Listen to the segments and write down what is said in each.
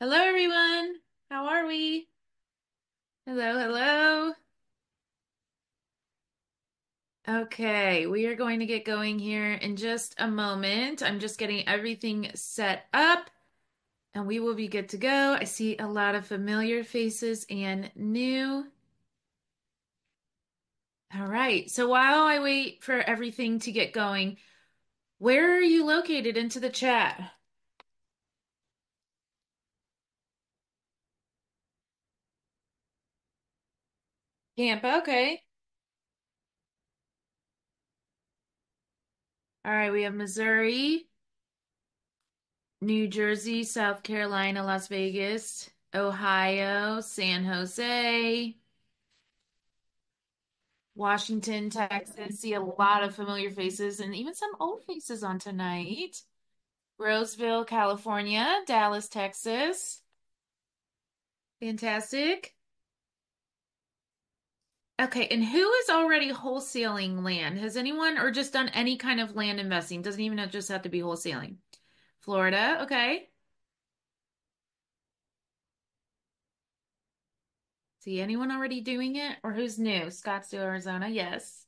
Hello, everyone. How are we? Hello, hello. Okay, we are going to get going here in just a moment. I'm just getting everything set up and we will be good to go. I see a lot of familiar faces and new. All right, so while I wait for everything to get going, where are you located into the chat? Tampa, okay. All right, we have Missouri. New Jersey, South Carolina, Las Vegas, Ohio, San Jose, Washington, Texas. See a lot of familiar faces and even some old faces on tonight. Roseville, California, Dallas, Texas. Fantastic. Okay, and who is already wholesaling land? Has anyone or just done any kind of land investing? Doesn't even just have to be wholesaling. Florida, okay. See anyone already doing it or who's new? Scottsdale, Arizona, yes.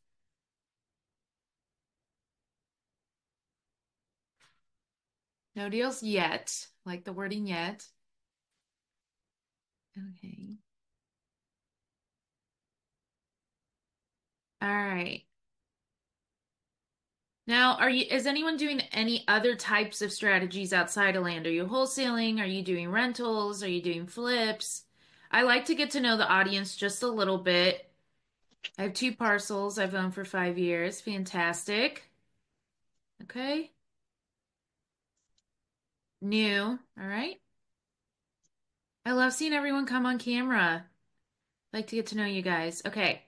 No deals yet. Like the wording yet. Okay. All right. Now, are you, is anyone doing any other types of strategies outside of land? Are you wholesaling? Are you doing rentals? Are you doing flips? I like to get to know the audience just a little bit. I have two parcels I've owned for five years. Fantastic. Okay. New. All right. I love seeing everyone come on camera. Like to get to know you guys. Okay.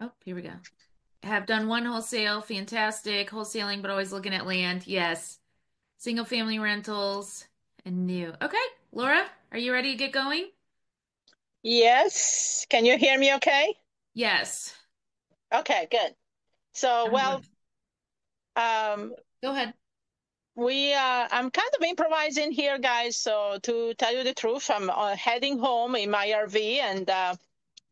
Oh, here we go. Have done one wholesale. Fantastic. Wholesaling, but always looking at land. Yes. Single family rentals and new. Okay. Laura, are you ready to get going? Yes. Can you hear me okay? Yes. Okay, good. So, well, um, Go ahead. we uh, I'm kind of improvising here, guys. So, to tell you the truth, I'm uh, heading home in my RV and uh,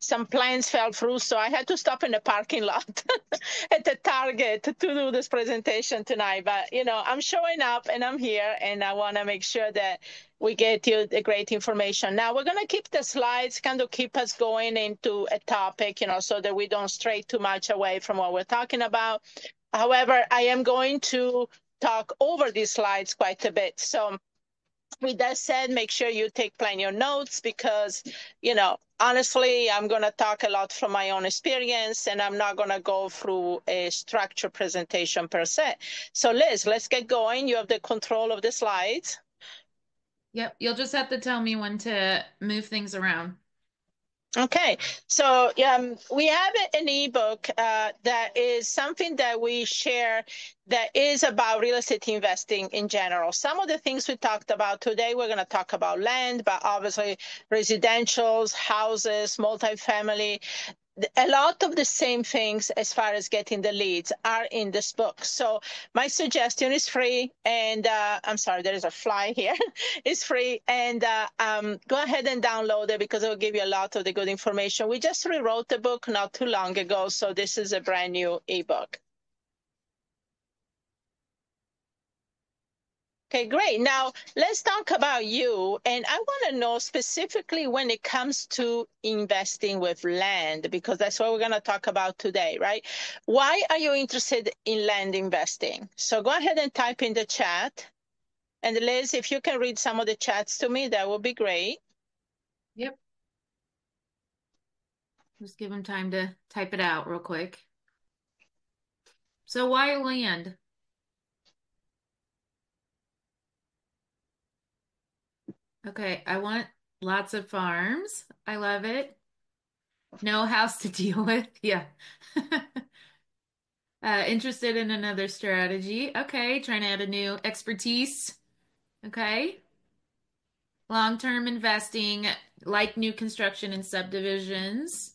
some plans fell through, so I had to stop in the parking lot at the Target to do this presentation tonight. But you know, I'm showing up and I'm here, and I want to make sure that we get you the great information. Now we're gonna keep the slides, kind of keep us going into a topic, you know, so that we don't stray too much away from what we're talking about. However, I am going to talk over these slides quite a bit. So with that said, make sure you take plenty of notes because, you know, honestly, I'm going to talk a lot from my own experience and I'm not going to go through a structured presentation per se. So Liz, let's get going. You have the control of the slides. Yep. You'll just have to tell me when to move things around. Okay, so um, we have an ebook uh, that is something that we share that is about real estate investing in general. Some of the things we talked about today, we're going to talk about land, but obviously residentials, houses, multifamily, a lot of the same things as far as getting the leads are in this book. So my suggestion is free, and uh, I'm sorry, there is a fly here. it's free, and uh, um, go ahead and download it because it will give you a lot of the good information. We just rewrote the book not too long ago, so this is a brand new ebook. Okay, great. Now let's talk about you. And I want to know specifically when it comes to investing with land, because that's what we're going to talk about today, right? Why are you interested in land investing? So go ahead and type in the chat. And Liz, if you can read some of the chats to me, that would be great. Yep. Just give them time to type it out real quick. So why land? Okay, I want lots of farms. I love it. No house to deal with. Yeah. Uh, interested in another strategy. Okay, trying to add a new expertise. Okay. Long-term investing, like new construction and subdivisions.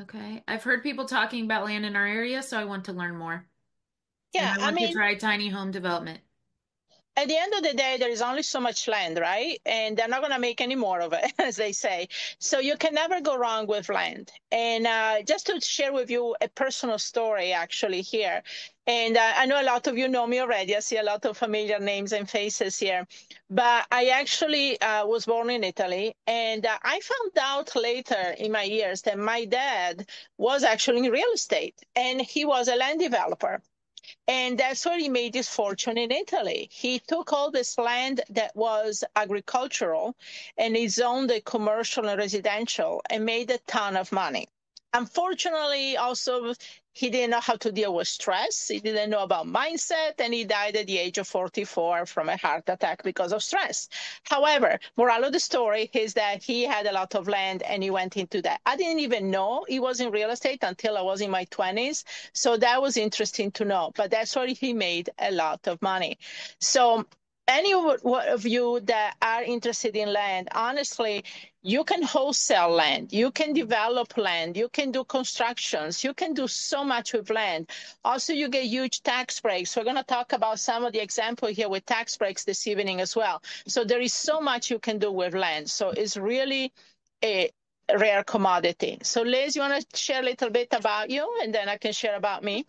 Okay. I've heard people talking about land in our area, so I want to learn more. Yeah, I I want to mean, try tiny home development. at the end of the day, there is only so much land, right? And they're not going to make any more of it, as they say. So you can never go wrong with land. And uh, just to share with you a personal story, actually, here. And uh, I know a lot of you know me already. I see a lot of familiar names and faces here. But I actually uh, was born in Italy. And uh, I found out later in my years that my dad was actually in real estate and he was a land developer. And that's where he made his fortune in Italy. He took all this land that was agricultural and he zoned it commercial and residential and made a ton of money. Unfortunately, also, he didn't know how to deal with stress. He didn't know about mindset, and he died at the age of 44 from a heart attack because of stress. However, moral of the story is that he had a lot of land and he went into that. I didn't even know he was in real estate until I was in my 20s. So that was interesting to know. But that's where he made a lot of money. So any of you that are interested in land, honestly, you can wholesale land, you can develop land, you can do constructions, you can do so much with land. Also, you get huge tax breaks. We're going to talk about some of the example here with tax breaks this evening as well. So there is so much you can do with land. So it's really a rare commodity. So Liz, you want to share a little bit about you and then I can share about me?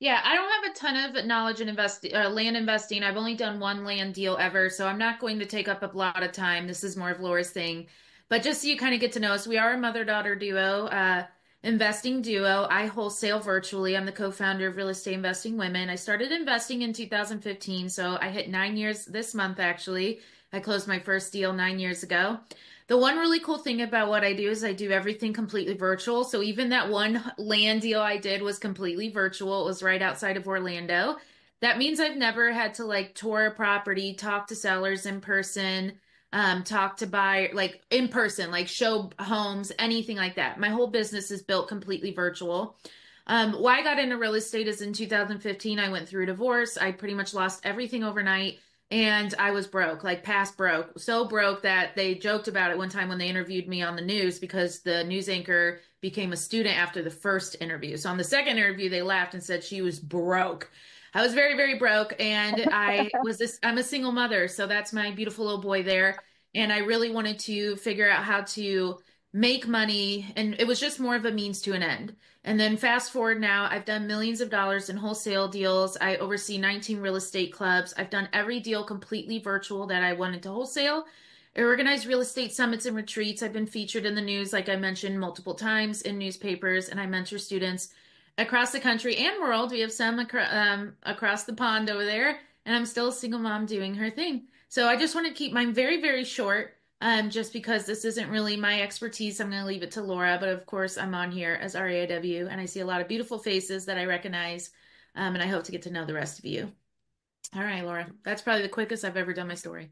Yeah, I don't have a ton of knowledge in invest uh, land investing. I've only done one land deal ever, so I'm not going to take up a lot of time. This is more of Laura's thing. But just so you kind of get to know us, we are a mother-daughter duo, uh, investing duo. I wholesale virtually. I'm the co-founder of Real Estate Investing Women. I started investing in 2015, so I hit nine years this month, actually. I closed my first deal nine years ago. The one really cool thing about what I do is I do everything completely virtual. So even that one land deal I did was completely virtual. It was right outside of Orlando. That means I've never had to like tour a property, talk to sellers in person, um, talk to buy like in person, like show homes, anything like that. My whole business is built completely virtual. Um, why I got into real estate is in 2015, I went through a divorce. I pretty much lost everything overnight and I was broke, like past broke, so broke that they joked about it one time when they interviewed me on the news because the news anchor became a student after the first interview. So on the second interview, they laughed and said she was broke. I was very, very broke, and I was this. I'm a single mother, so that's my beautiful little boy there, and I really wanted to figure out how to make money and it was just more of a means to an end. And then fast forward now i've done millions of dollars in wholesale deals. I oversee 19 real estate clubs. I've done every deal completely virtual that i wanted to wholesale. I organize real estate summits and retreats. I've been featured in the news like i mentioned multiple times in newspapers and i mentor students across the country and world. We have some acro- um, across the pond over there and i'm still a single mom doing her thing. So i just want to keep mine very very short um, just because this isn't really my expertise, I'm going to leave it to Laura. But of course, I'm on here as REIW, and I see a lot of beautiful faces that I recognize, um, and I hope to get to know the rest of you. All right, Laura, that's probably the quickest I've ever done my story.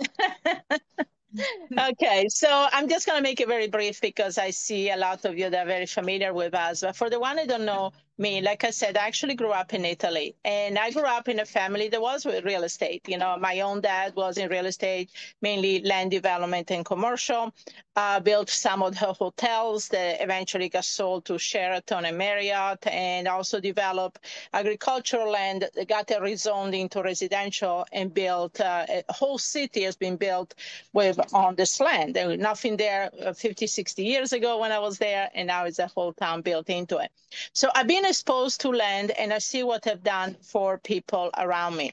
okay, so I'm just going to make it very brief because I see a lot of you that are very familiar with us. But for the one who don't know, me, like I said, I actually grew up in Italy and I grew up in a family that was with real estate. You know, my own dad was in real estate, mainly land development and commercial, uh, built some of the hotels that eventually got sold to Sheraton and Marriott and also developed agricultural land that got rezoned into residential and built, uh, a whole city has been built with on this land. There was nothing there uh, 50, 60 years ago when I was there and now it's a whole town built into it. So I've been exposed to land and I see what I've done for people around me.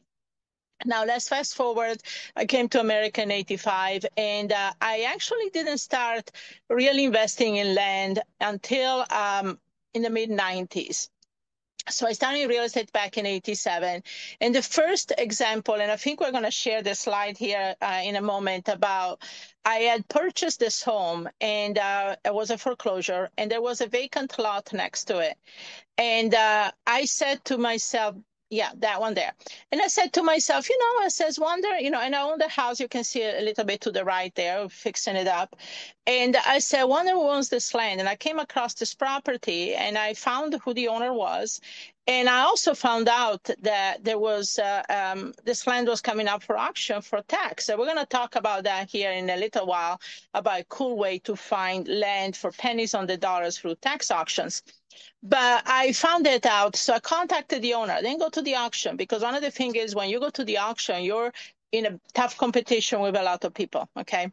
Now let's fast forward. I came to America in 85 and uh, I actually didn't start really investing in land until um, in the mid 90s. So I started real estate back in 87. And the first example, and I think we're going to share the slide here uh, in a moment about, I had purchased this home and uh, it was a foreclosure and there was a vacant lot next to it. And uh, I said to myself, yeah, that one there. And I said to myself, you know, I says, wonder, you know, and I own the house. You can see a little bit to the right there, fixing it up. And I said, wonder who owns this land. And I came across this property and I found who the owner was. And I also found out that there was uh, um, this land was coming up for auction for tax. So we're going to talk about that here in a little while about a cool way to find land for pennies on the dollars through tax auctions. But I found it out. So I contacted the owner. I didn't go to the auction because one of the things is when you go to the auction, you're in a tough competition with a lot of people. Okay.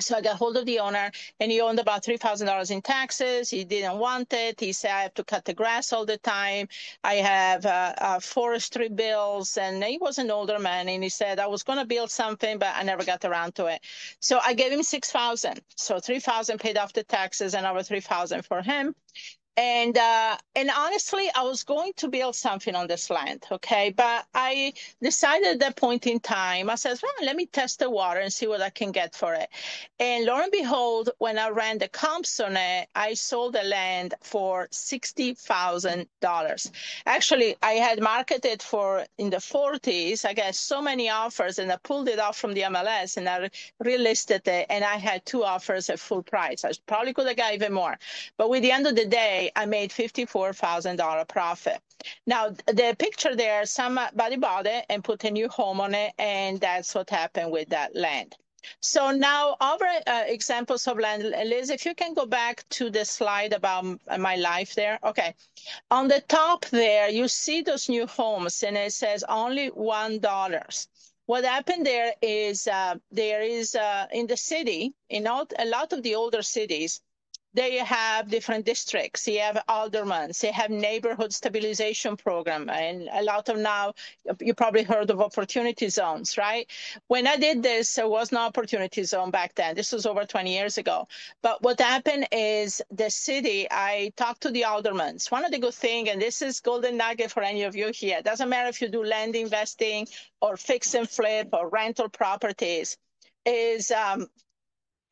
So I got hold of the owner, and he owned about three thousand dollars in taxes. He didn't want it. He said I have to cut the grass all the time. I have uh, uh, forestry bills, and he was an older man, and he said I was going to build something, but I never got around to it. So I gave him six thousand. So three thousand paid off the taxes, and over three thousand for him and uh, and honestly, I was going to build something on this land, okay? But I decided at that point in time, I said, well, let me test the water and see what I can get for it. And lo and behold, when I ran the comps on it, I sold the land for sixty thousand dollars. Actually, I had marketed for in the forties. I got so many offers, and I pulled it off from the MLS and I relisted it, and I had two offers at full price. I probably could have got even more, but with the end of the day I made $54,000 profit. Now, the picture there, somebody bought it and put a new home on it, and that's what happened with that land. So now other uh, examples of land, Liz, if you can go back to the slide about my life there. Okay. On the top there, you see those new homes and it says only $1. What happened there is uh, there is uh, in the city, in all, a lot of the older cities, they have different districts. They have aldermen. They have neighborhood stabilization program, and a lot of now you probably heard of opportunity zones, right? When I did this, there was no opportunity zone back then. This was over 20 years ago. But what happened is the city. I talked to the aldermen. One of the good thing, and this is golden nugget for any of you here. It doesn't matter if you do land investing or fix and flip or rental properties. Is um,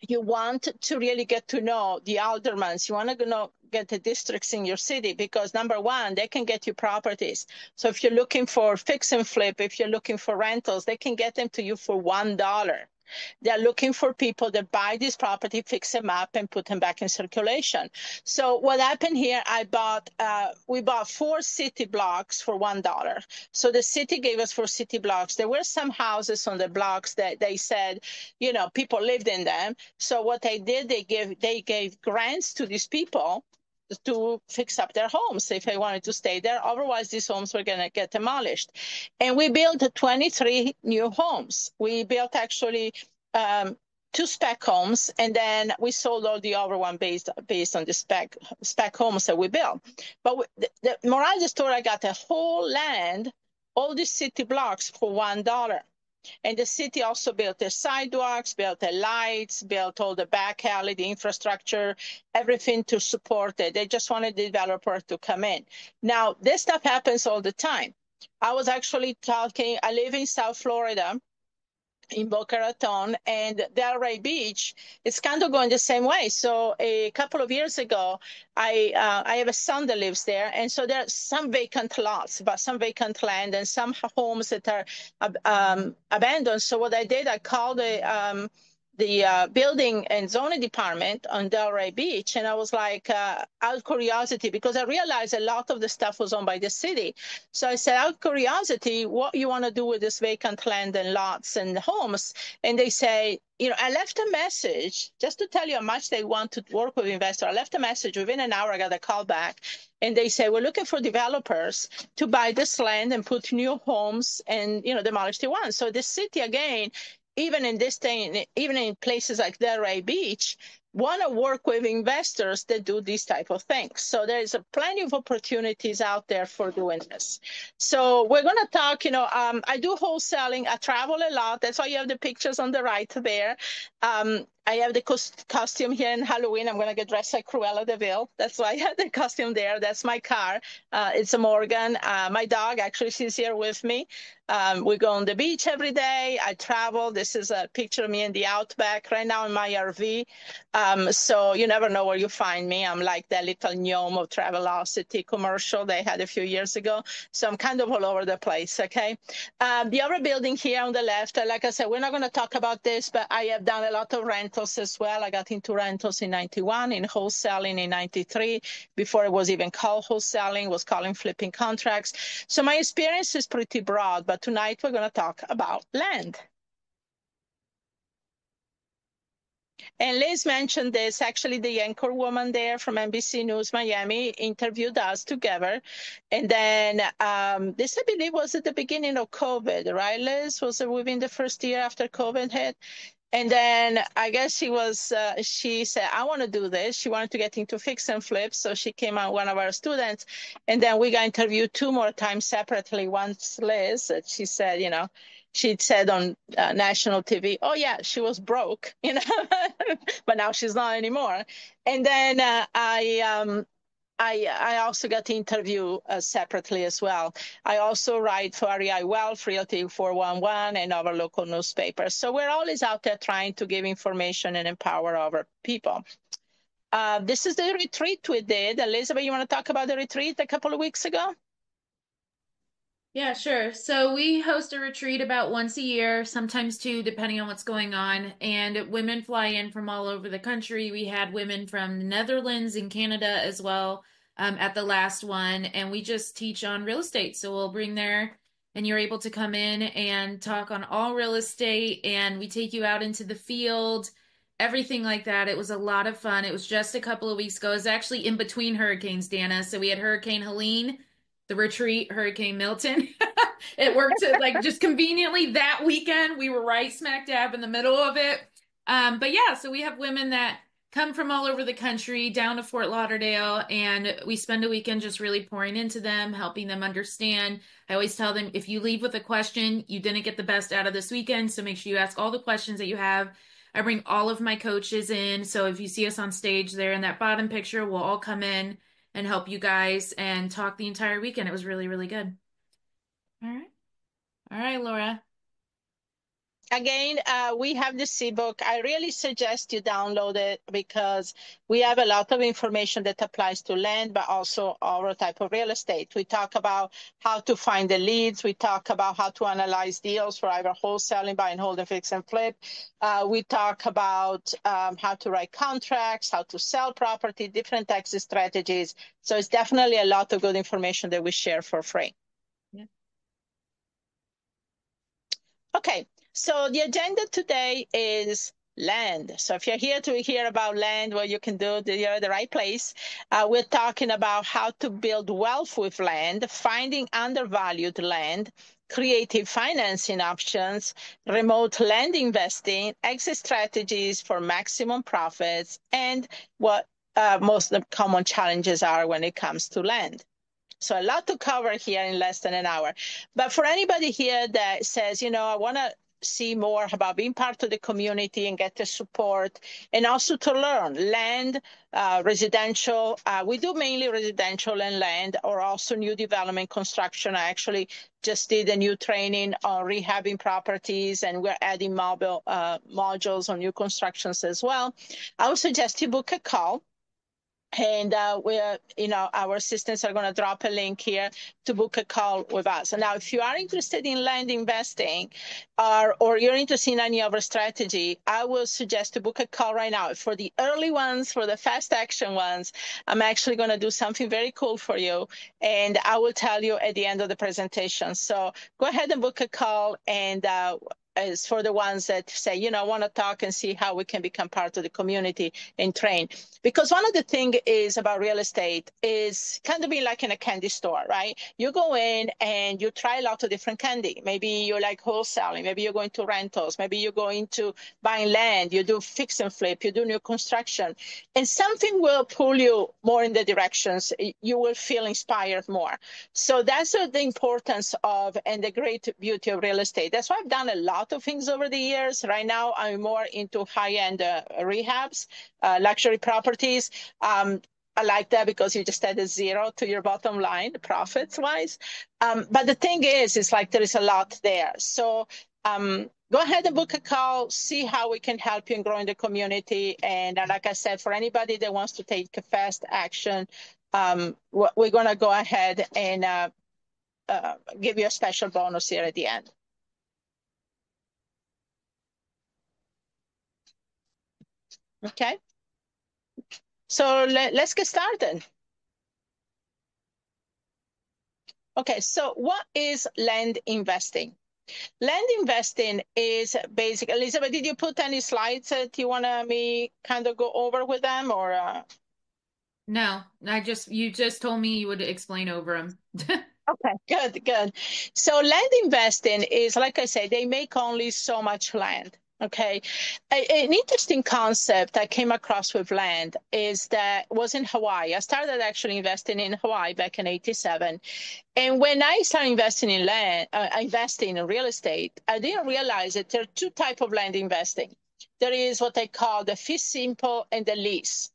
you want to really get to know the aldermen. You want to know get the districts in your city because number one, they can get you properties. So if you're looking for fix and flip, if you're looking for rentals, they can get them to you for one dollar. They're looking for people that buy this property, fix them up, and put them back in circulation. So what happened here? I bought, uh, we bought four city blocks for one dollar. So the city gave us four city blocks. There were some houses on the blocks that they said, you know, people lived in them. So what they did, they gave they gave grants to these people to fix up their homes if they wanted to stay there. Otherwise, these homes were going to get demolished. And we built 23 new homes. We built actually um, two spec homes, and then we sold all the other one based based on the spec spec homes that we built. But we, the, the moral of the story, I got a whole land, all these city blocks for one dollar. And the city also built the sidewalks, built the lights, built all the back alley, the infrastructure, everything to support it. They just wanted the developer to come in. Now, this stuff happens all the time. I was actually talking, I live in South Florida in Boca Raton and Delray Beach, it's kind of going the same way. So a couple of years ago, I uh, I have a son that lives there, and so there are some vacant lots, but some vacant land and some homes that are um, abandoned. So what I did, I called the um, the uh, building and zoning department on Delray Beach, and I was like, uh, out of curiosity, because I realized a lot of the stuff was owned by the city. So I said, out of curiosity, what you want to do with this vacant land and lots and homes? And they say, you know, I left a message just to tell you how much they want to work with investors. I left a message within an hour. I got a call back, and they say we're looking for developers to buy this land and put new homes and you know demolish the ones. So the city again even in this day, even in places like Delray Beach, want to work with investors that do these type of things. So there is a plenty of opportunities out there for doing this. So we're going to talk, you know, um, I do wholesaling. I travel a lot. That's why you have the pictures on the right there. Um, I have the costume here in Halloween. I'm going to get dressed like Cruella de Vil. That's why I have the costume there. That's my car. Uh, it's a Morgan. Uh, my dog, actually, she's here with me. Um, we go on the beach every day. I travel. This is a picture of me in the outback right now in my RV. Um, so you never know where you find me. I'm like that little gnome of Travelocity commercial they had a few years ago. So I'm kind of all over the place, okay? Um, the other building here on the left, like I said, we're not going to talk about this, but I have done a lot of rent rentals as well. I got into rentals in 91, in wholesaling in 93. Before it was even called wholesaling, was calling flipping contracts. So my experience is pretty broad, but tonight we're going to talk about land. And Liz mentioned this. Actually, the anchor woman there from NBC News Miami interviewed us together. And then um, this, I believe, was at the beginning of COVID, right, Liz? Was it within the first year after COVID hit? And then I guess she was, uh, she said, I want to do this. She wanted to get into fix and flip. So she came on one of our students. And then we got interviewed two more times separately. Once Liz, she said, you know, she'd said on uh, national TV, oh, yeah, she was broke, you know, but now she's not anymore. And then uh, I, um, I, I also got to interview uh, separately as well. I also write for REI Wealth, Realty 411, and our local newspapers. So we're always out there trying to give information and empower our people. Uh, this is the retreat we did. Elizabeth, you want to talk about the retreat a couple of weeks ago? Yeah, sure. So we host a retreat about once a year, sometimes two, depending on what's going on. And women fly in from all over the country. We had women from the Netherlands and Canada as well um, at the last one. And we just teach on real estate. So we'll bring there and you're able to come in and talk on all real estate. And we take you out into the field, everything like that. It was a lot of fun. It was just a couple of weeks ago. It was actually in between hurricanes, Dana. So we had Hurricane Helene the retreat, Hurricane Milton. it worked like just conveniently that weekend. We were right smack dab in the middle of it. Um, but yeah, so we have women that come from all over the country down to Fort Lauderdale, and we spend a weekend just really pouring into them, helping them understand. I always tell them if you leave with a question, you didn't get the best out of this weekend, so make sure you ask all the questions that you have. I bring all of my coaches in, so if you see us on stage there in that bottom picture, we'll all come in and help you guys and talk the entire weekend. It was really, really good. All right. All right, Laura. Again, uh, we have the ebook. I really suggest you download it because we have a lot of information that applies to land, but also our type of real estate. We talk about how to find the leads. We talk about how to analyze deals for either wholesaling, buy and hold, and fix and flip. Uh, we talk about um, how to write contracts, how to sell property, different exit strategies. So it's definitely a lot of good information that we share for free. Yeah. Okay, so the agenda today is land. So if you're here to hear about land, what you can do, you're the right place. Uh, we're talking about how to build wealth with land, finding undervalued land, creative financing options, remote land investing, exit strategies for maximum profits, and what uh, most of the common challenges are when it comes to land. So a lot to cover here in less than an hour. But for anybody here that says, you know, I want to see more about being part of the community and get the support and also to learn land uh, residential uh, we do mainly residential and land or also new development construction. I actually just did a new training on rehabbing properties and we're adding mobile uh, modules on new constructions as well. I would suggest you book a call and uh, we're, you know, our assistants are going to drop a link here to book a call with us. now, if you are interested in land investing or, or you're interested in any other strategy, I will suggest to book a call right now. For the early ones, for the fast action ones, I'm actually going to do something very cool for you. And I will tell you at the end of the presentation. So go ahead and book a call and uh, is for the ones that say, you know, I want to talk and see how we can become part of the community and train. Because one of the things is about real estate is kind of being like in a candy store, right? You go in and you try a lot of different candy. Maybe you like wholesaling. Maybe you're going to rentals. Maybe you're going to buying land. You do fix and flip. You do new construction. And something will pull you more in the directions. You will feel inspired more. So that's the importance of and the great beauty of real estate. That's why I've done a lot lot of things over the years. Right now, I'm more into high-end uh, rehabs, uh, luxury properties. Um, I like that because you just add a zero to your bottom line, profits wise. Um, but the thing is, it's like there is a lot there. So um, go ahead and book a call, see how we can help you in growing the community. And uh, like I said, for anybody that wants to take fast action, um, we're going to go ahead and uh, uh, give you a special bonus here at the end. Okay. So let, let's get started. Okay, so what is land investing? Land investing is basically, Elizabeth, did you put any slides that you want me kind of go over with them or? Uh... No, I just, you just told me you would explain over them. okay, good, good. So land investing is, like I said, they make only so much land. Okay, a, an interesting concept I came across with land is that was in Hawaii. I started actually investing in Hawaii back in '87, and when I started investing in land, uh, investing in real estate, I didn't realize that there are two type of land investing. There is what I call the fee simple and the lease.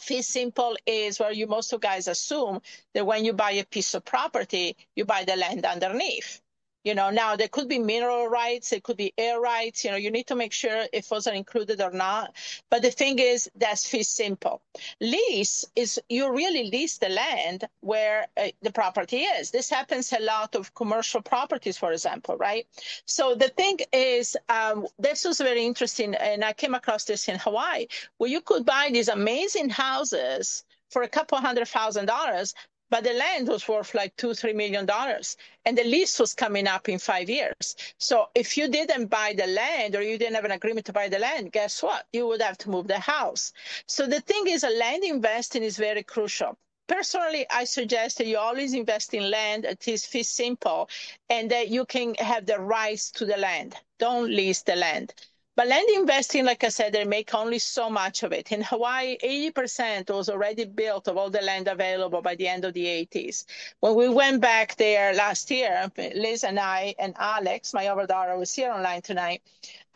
Fee simple is where you most of guys assume that when you buy a piece of property, you buy the land underneath. You know, now there could be mineral rights, it could be air rights. You know, you need to make sure if those are included or not. But the thing is, that's fee simple. Lease is you really lease the land where uh, the property is. This happens a lot of commercial properties, for example, right? So the thing is, um, this was very interesting, and I came across this in Hawaii, where you could buy these amazing houses for a couple hundred thousand dollars, but the land was worth like two, three million dollars, and the lease was coming up in five years. So if you didn't buy the land or you didn't have an agreement to buy the land, guess what? You would have to move the house. So the thing is, a land investing is very crucial. Personally, I suggest that you always invest in land that is fee simple and that you can have the rights to the land. Don't lease the land. But land investing, like I said, they make only so much of it. In Hawaii, 80% was already built of all the land available by the end of the 80s. When we went back there last year, Liz and I and Alex, my other daughter, was here online tonight.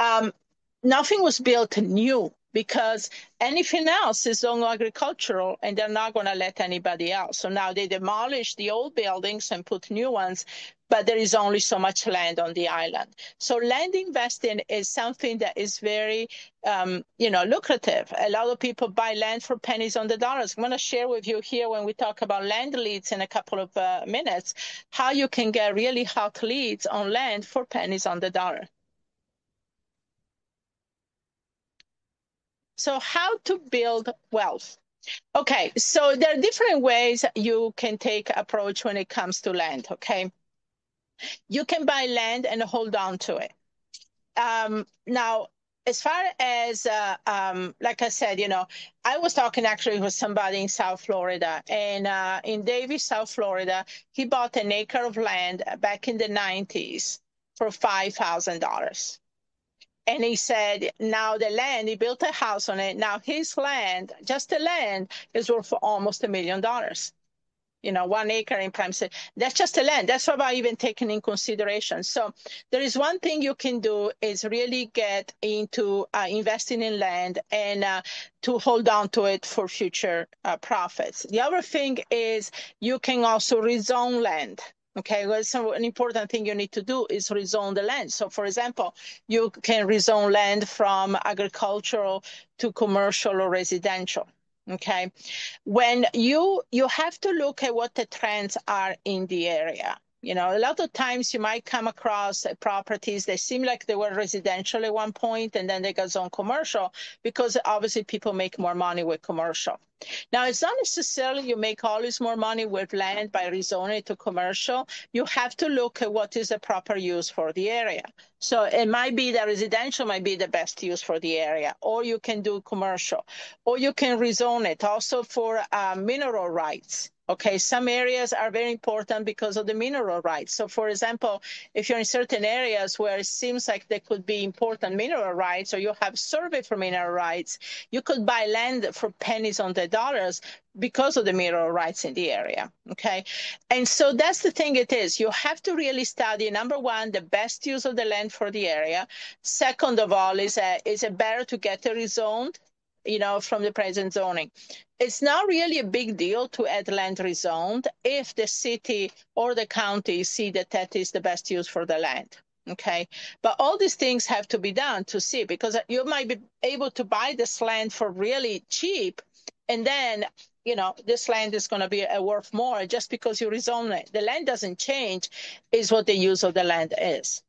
Um, nothing was built new because anything else is on agricultural and they're not going to let anybody else. So now they demolish the old buildings and put new ones, but there is only so much land on the island. So land investing is something that is very, um, you know, lucrative. A lot of people buy land for pennies on the dollars. I'm going to share with you here when we talk about land leads in a couple of uh, minutes, how you can get really hot leads on land for pennies on the dollar. So how to build wealth? Okay, so there are different ways you can take approach when it comes to land, okay? You can buy land and hold on to it. Um, now, as far as, uh, um, like I said, you know, I was talking actually with somebody in South Florida, and uh, in Davie, South Florida, he bought an acre of land back in the 90s for $5,000 and he said now the land he built a house on it. Now his land just the land is worth almost a million dollars. You know one acre in prime city. That's just the land. That's i even taken in consideration. So there is one thing you can do is really get into uh, investing in land and uh, to hold on to it for future uh, profits. The other thing is you can also rezone land Okay, well, so an important thing you need to do is rezone the land. So, for example, you can rezone land from agricultural to commercial or residential. Okay, when you you have to look at what the trends are in the area. You know, a lot of times you might come across properties that seem like they were residential at one point and then they got zone commercial because obviously people make more money with commercial. Now, it's not necessarily you make always more money with land by rezoning to commercial. You have to look at what is the proper use for the area. So it might be that residential might be the best use for the area, or you can do commercial, or you can rezone it also for uh, mineral rights. Okay, some areas are very important because of the mineral rights. So, for example, if you're in certain areas where it seems like there could be important mineral rights, or you have survey for mineral rights, you could buy land for pennies on the dollars because of the mineral rights in the area. Okay, and so that's the thing. It is you have to really study. Number one, the best use of the land for the area. Second of all, is a, is it better to get it rezoned you know, from the present zoning. It's not really a big deal to add land rezoned if the city or the county see that that is the best use for the land. Okay, but all these things have to be done to see because you might be able to buy this land for really cheap, and then you know this land is going to be uh, worth more just because you rezone it. The land doesn't change; is what the use of the land is.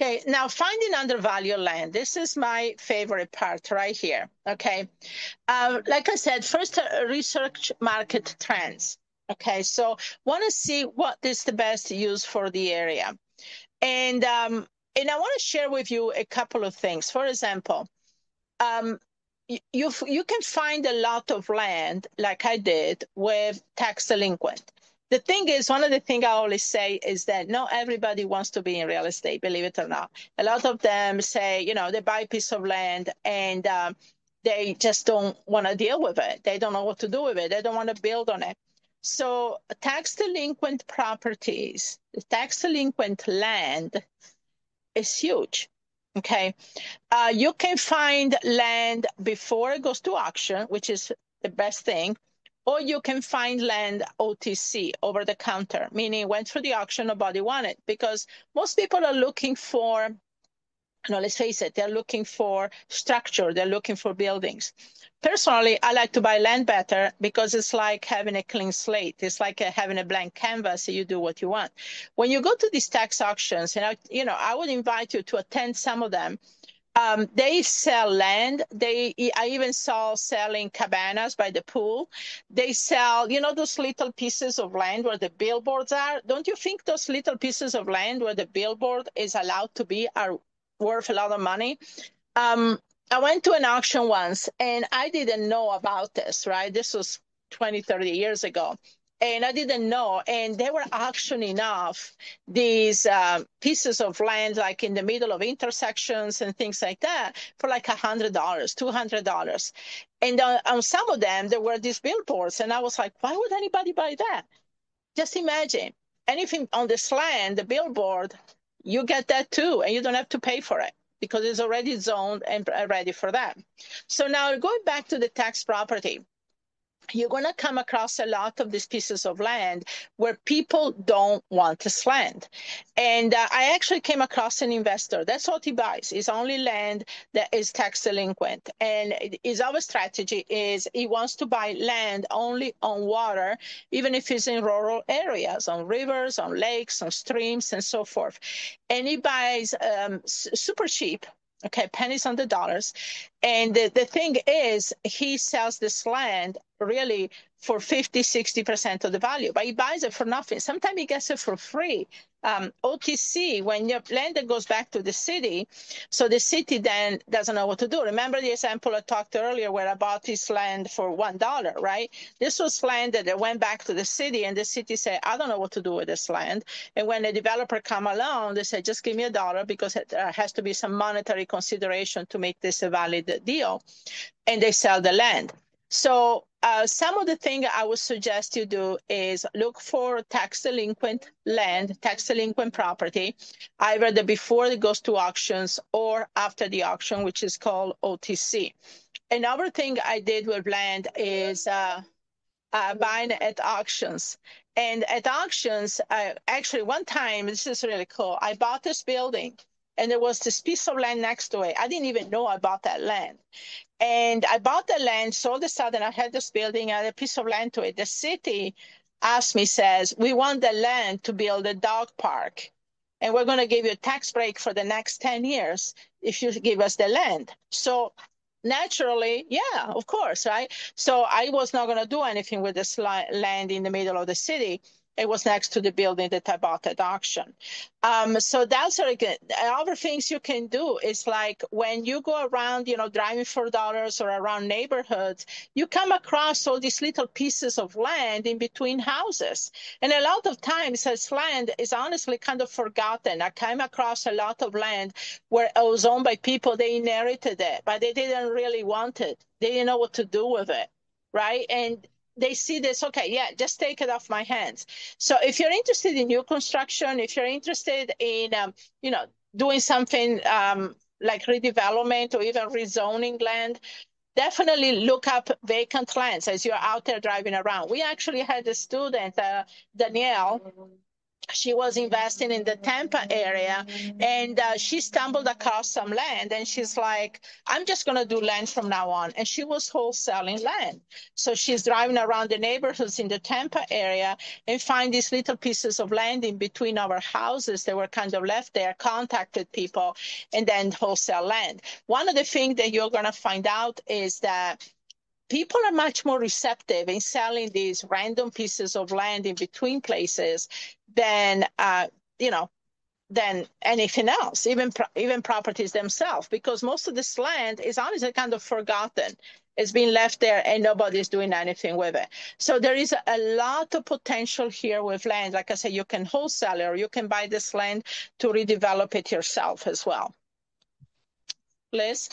Okay, now finding undervalued land. This is my favorite part right here. Okay, uh, like I said, first uh, research market trends. Okay, so want to see what is the best use for the area. And um, and I want to share with you a couple of things. For example, um, you you can find a lot of land like I did with tax delinquent. The thing is, one of the things I always say is that not everybody wants to be in real estate, believe it or not. A lot of them say, you know, they buy a piece of land and um, they just don't want to deal with it. They don't know what to do with it. They don't want to build on it. So tax delinquent properties, tax delinquent land is huge. Okay. Uh, you can find land before it goes to auction, which is the best thing, or you can find land OTC over the counter, meaning went through the auction, nobody wanted, because most people are looking for, no, let's face it, they're looking for structure, they're looking for buildings. Personally, I like to buy land better because it's like having a clean slate. It's like having a blank canvas. So you do what you want. When you go to these tax auctions, and I, you know, I would invite you to attend some of them. Um, they sell land. They, I even saw selling cabanas by the pool. They sell, you know, those little pieces of land where the billboards are. Don't you think those little pieces of land where the billboard is allowed to be are worth a lot of money? Um, I went to an auction once and I didn't know about this, right? This was 20, 30 years ago. And I didn't know. And they were auctioning off these uh, pieces of land, like in the middle of intersections and things like that, for like a $100, $200. And on, on some of them, there were these billboards. And I was like, why would anybody buy that? Just imagine anything on this land, the billboard, you get that too, and you don't have to pay for it because it's already zoned and ready for that. So now going back to the tax property, you're going to come across a lot of these pieces of land where people don't want this land. And uh, I actually came across an investor. That's what he buys. It's only land that is tax delinquent. And his other strategy is he wants to buy land only on water, even if it's in rural areas, on rivers, on lakes, on streams, and so forth. And he buys um, super cheap okay pennies on the dollars. And the, the thing is he sells this land really for 50 60% of the value but he buys it for nothing. Sometimes he gets it for free um, OTC, when your land goes back to the city, so the city then doesn't know what to do. Remember the example I talked earlier where I bought this land for one dollar, right? This was land that went back to the city, and the city said, "I don't know what to do with this land." And when the developer come along, they said, "Just give me a dollar because there has to be some monetary consideration to make this a valid deal," and they sell the land. So uh, some of the things I would suggest you do is look for tax delinquent land, tax delinquent property, either the before it goes to auctions or after the auction, which is called OTC. Another thing I did with land is uh, uh, buying at auctions. And at auctions, I, actually one time, this is really cool, I bought this building and there was this piece of land next to it. I didn't even know I bought that land. And I bought the land. So all of a sudden, I had this building, I had a piece of land to it. The city asked me, says, we want the land to build a dog park. And we're going to give you a tax break for the next 10 years if you give us the land. So naturally, yeah, of course, right? So I was not going to do anything with this land in the middle of the city. It was next to the building that I bought at auction. Um, so that's good. Other things you can do is like when you go around, you know, driving for dollars or around neighborhoods, you come across all these little pieces of land in between houses. And a lot of times this land is honestly kind of forgotten. I came across a lot of land where it was owned by people, they inherited it, but they didn't really want it. They didn't know what to do with it. Right. And they see this, okay, yeah, just take it off my hands. So if you're interested in new construction, if you're interested in, um, you know, doing something um, like redevelopment or even rezoning land, definitely look up vacant lands as you're out there driving around. We actually had a student, uh, Danielle, she was investing in the Tampa area and uh, she stumbled across some land and she's like, I'm just going to do land from now on. And she was wholesaling land. So she's driving around the neighborhoods in the Tampa area and find these little pieces of land in between our houses that were kind of left there, contacted people and then wholesale land. One of the things that you're going to find out is that people are much more receptive in selling these random pieces of land in between places than uh, you know than anything else, even even properties themselves, because most of this land is honestly kind of forgotten. It's been left there and nobody's doing anything with it. So there is a lot of potential here with land. Like I said, you can wholesale or you can buy this land to redevelop it yourself as well. Liz?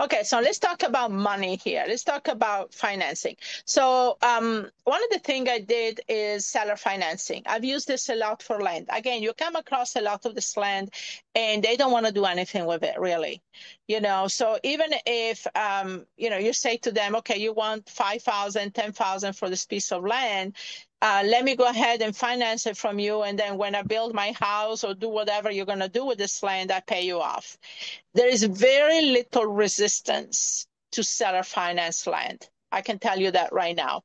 Okay, so let's talk about money here. Let's talk about financing. So um, one of the things I did is seller financing. I've used this a lot for land. Again, you come across a lot of this land and they don't want to do anything with it really. You know, so even if, um, you know, you say to them, okay, you want 5,000, 10,000 for this piece of land, uh, let me go ahead and finance it from you. And then when I build my house or do whatever you're going to do with this land, I pay you off. There is very little resistance to seller finance land. I can tell you that right now.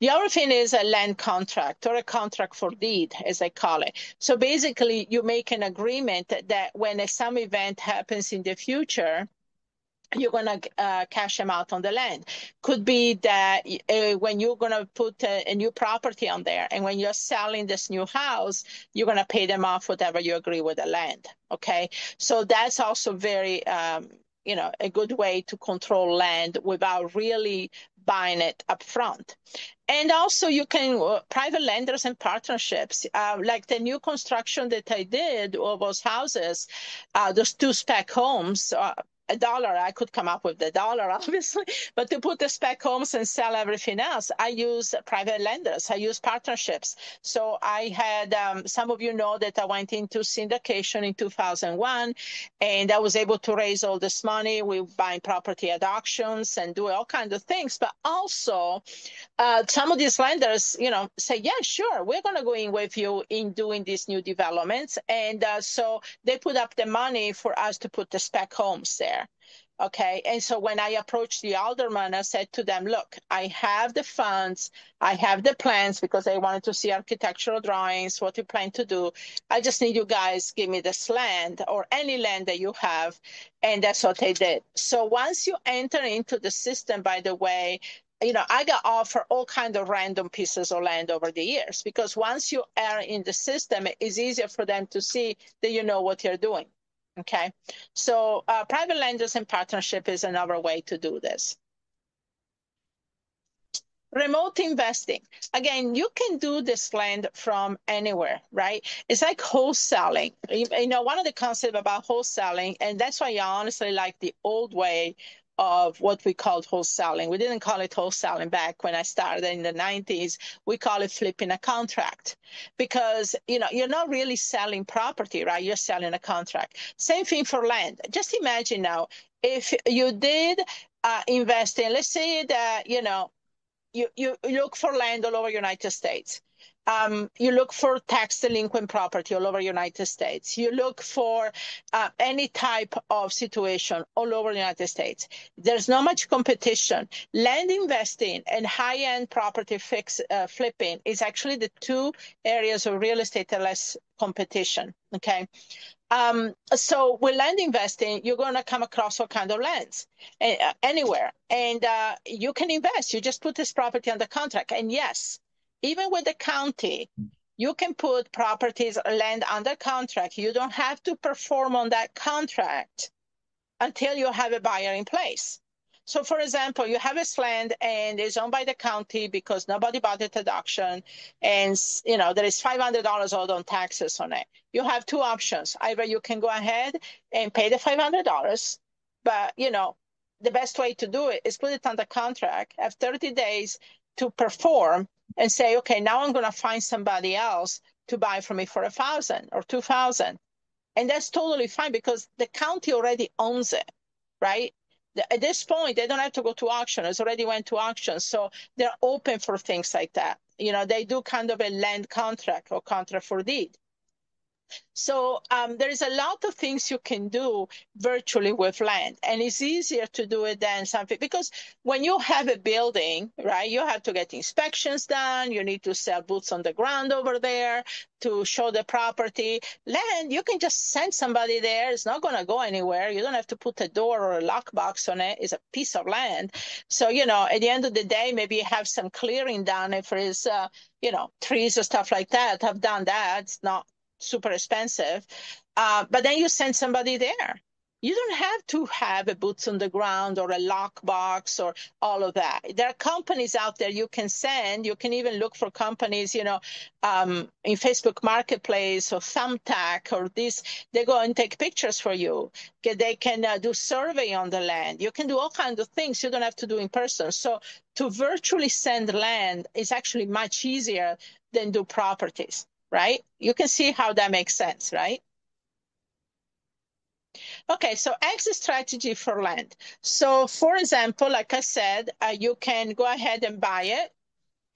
The other thing is a land contract or a contract for deed, as I call it. So basically, you make an agreement that when some event happens in the future, you're going to uh, cash them out on the land. Could be that uh, when you're going to put a, a, new property on there and when you're selling this new house, you're going to pay them off whatever you agree with the land. Okay. So that's also very, um, you know, a good way to control land without really buying it up front. And also you can, uh, private lenders and partnerships, uh, like the new construction that I did of those houses, uh, those two spec homes, uh, a dollar, I could come up with the dollar, obviously, but to put the spec homes and sell everything else, I use private lenders. I use partnerships. So I had, um, some of you know that I went into syndication in 2001, and I was able to raise all this money with buying property at auctions and do all kinds of things. But also, uh, some of these lenders, you know, say, yeah, sure, we're going to go in with you in doing these new developments. And uh, so they put up the money for us to put the spec homes there. Okay. And so when I approached the alderman, I said to them, look, I have the funds, I have the plans because they wanted to see architectural drawings, what you plan to do. I just need you guys give me this land or any land that you have. And that's what they did. So once you enter into the system, by the way, you know, I got offered all kind of random pieces of land over the years because once you are in the system, it's easier for them to see that you know what you're doing. Okay, so uh, private lenders and partnership is another way to do this. Remote investing. Again, you can do this land from anywhere, right? It's like wholesaling. You know, one of the concepts about wholesaling, and that's why I honestly like the old way of what we called wholesaling. We didn't call it wholesaling back when I started in the 90s. We call it flipping a contract because you know you're not really selling property, right? You're selling a contract. Same thing for land. Just imagine now if you did uh, invest in, let's say that you know you you look for land all over United States um, you look for tax delinquent property all over United States. You look for uh, any type of situation all over the United States. There's not much competition. Land investing and high-end property fix, uh, flipping is actually the two areas of real estate that less competition. Okay. Um, so with land investing, you're going to come across all kind of lands uh, anywhere, and uh, you can invest. You just put this property under contract, and yes, even with the county, you can put properties land under contract. You don't have to perform on that contract until you have a buyer in place. So, for example, you have this land and it's owned by the county because nobody bought it at auction, and you know there is five hundred dollars owed on taxes on it. You have two options: either you can go ahead and pay the five hundred dollars, but you know the best way to do it is put it under contract, have thirty days to perform, and say, okay, now I'm going to find somebody else to buy from me for a thousand or two thousand. And that's totally fine because the county already owns it, right? At this point, they don't have to go to auction. It's already went to auction. So they're open for things like that. You know, they do kind of a land contract or contract for deed. So um, there is a lot of things you can do virtually with land, and it's easier to do it than something because when you have a building, right, you have to get inspections done. You need to sell boots on the ground over there to show the property. Land, you can just send somebody there. It's not going to go anywhere. You don't have to put a door or a lockbox on it. It's a piece of land. So, you know, at the end of the day, maybe you have some clearing done if it's, uh, you know, trees or stuff like that. I've done that. It's not super expensive. Uh, but then you send somebody there you don't have to have a boots on the ground or a lockbox or all of that. There are companies out there you can send. You can even look for companies, you know, um, in Facebook Marketplace or Thumbtack or this. They go and take pictures for you. They can uh, do survey on the land. You can do all kinds of things you don't have to do in person. So to virtually send land is actually much easier than do properties, right? You can see how that makes sense, right? Okay, so exit strategy for land. So for example, like I said, uh, you can go ahead and buy it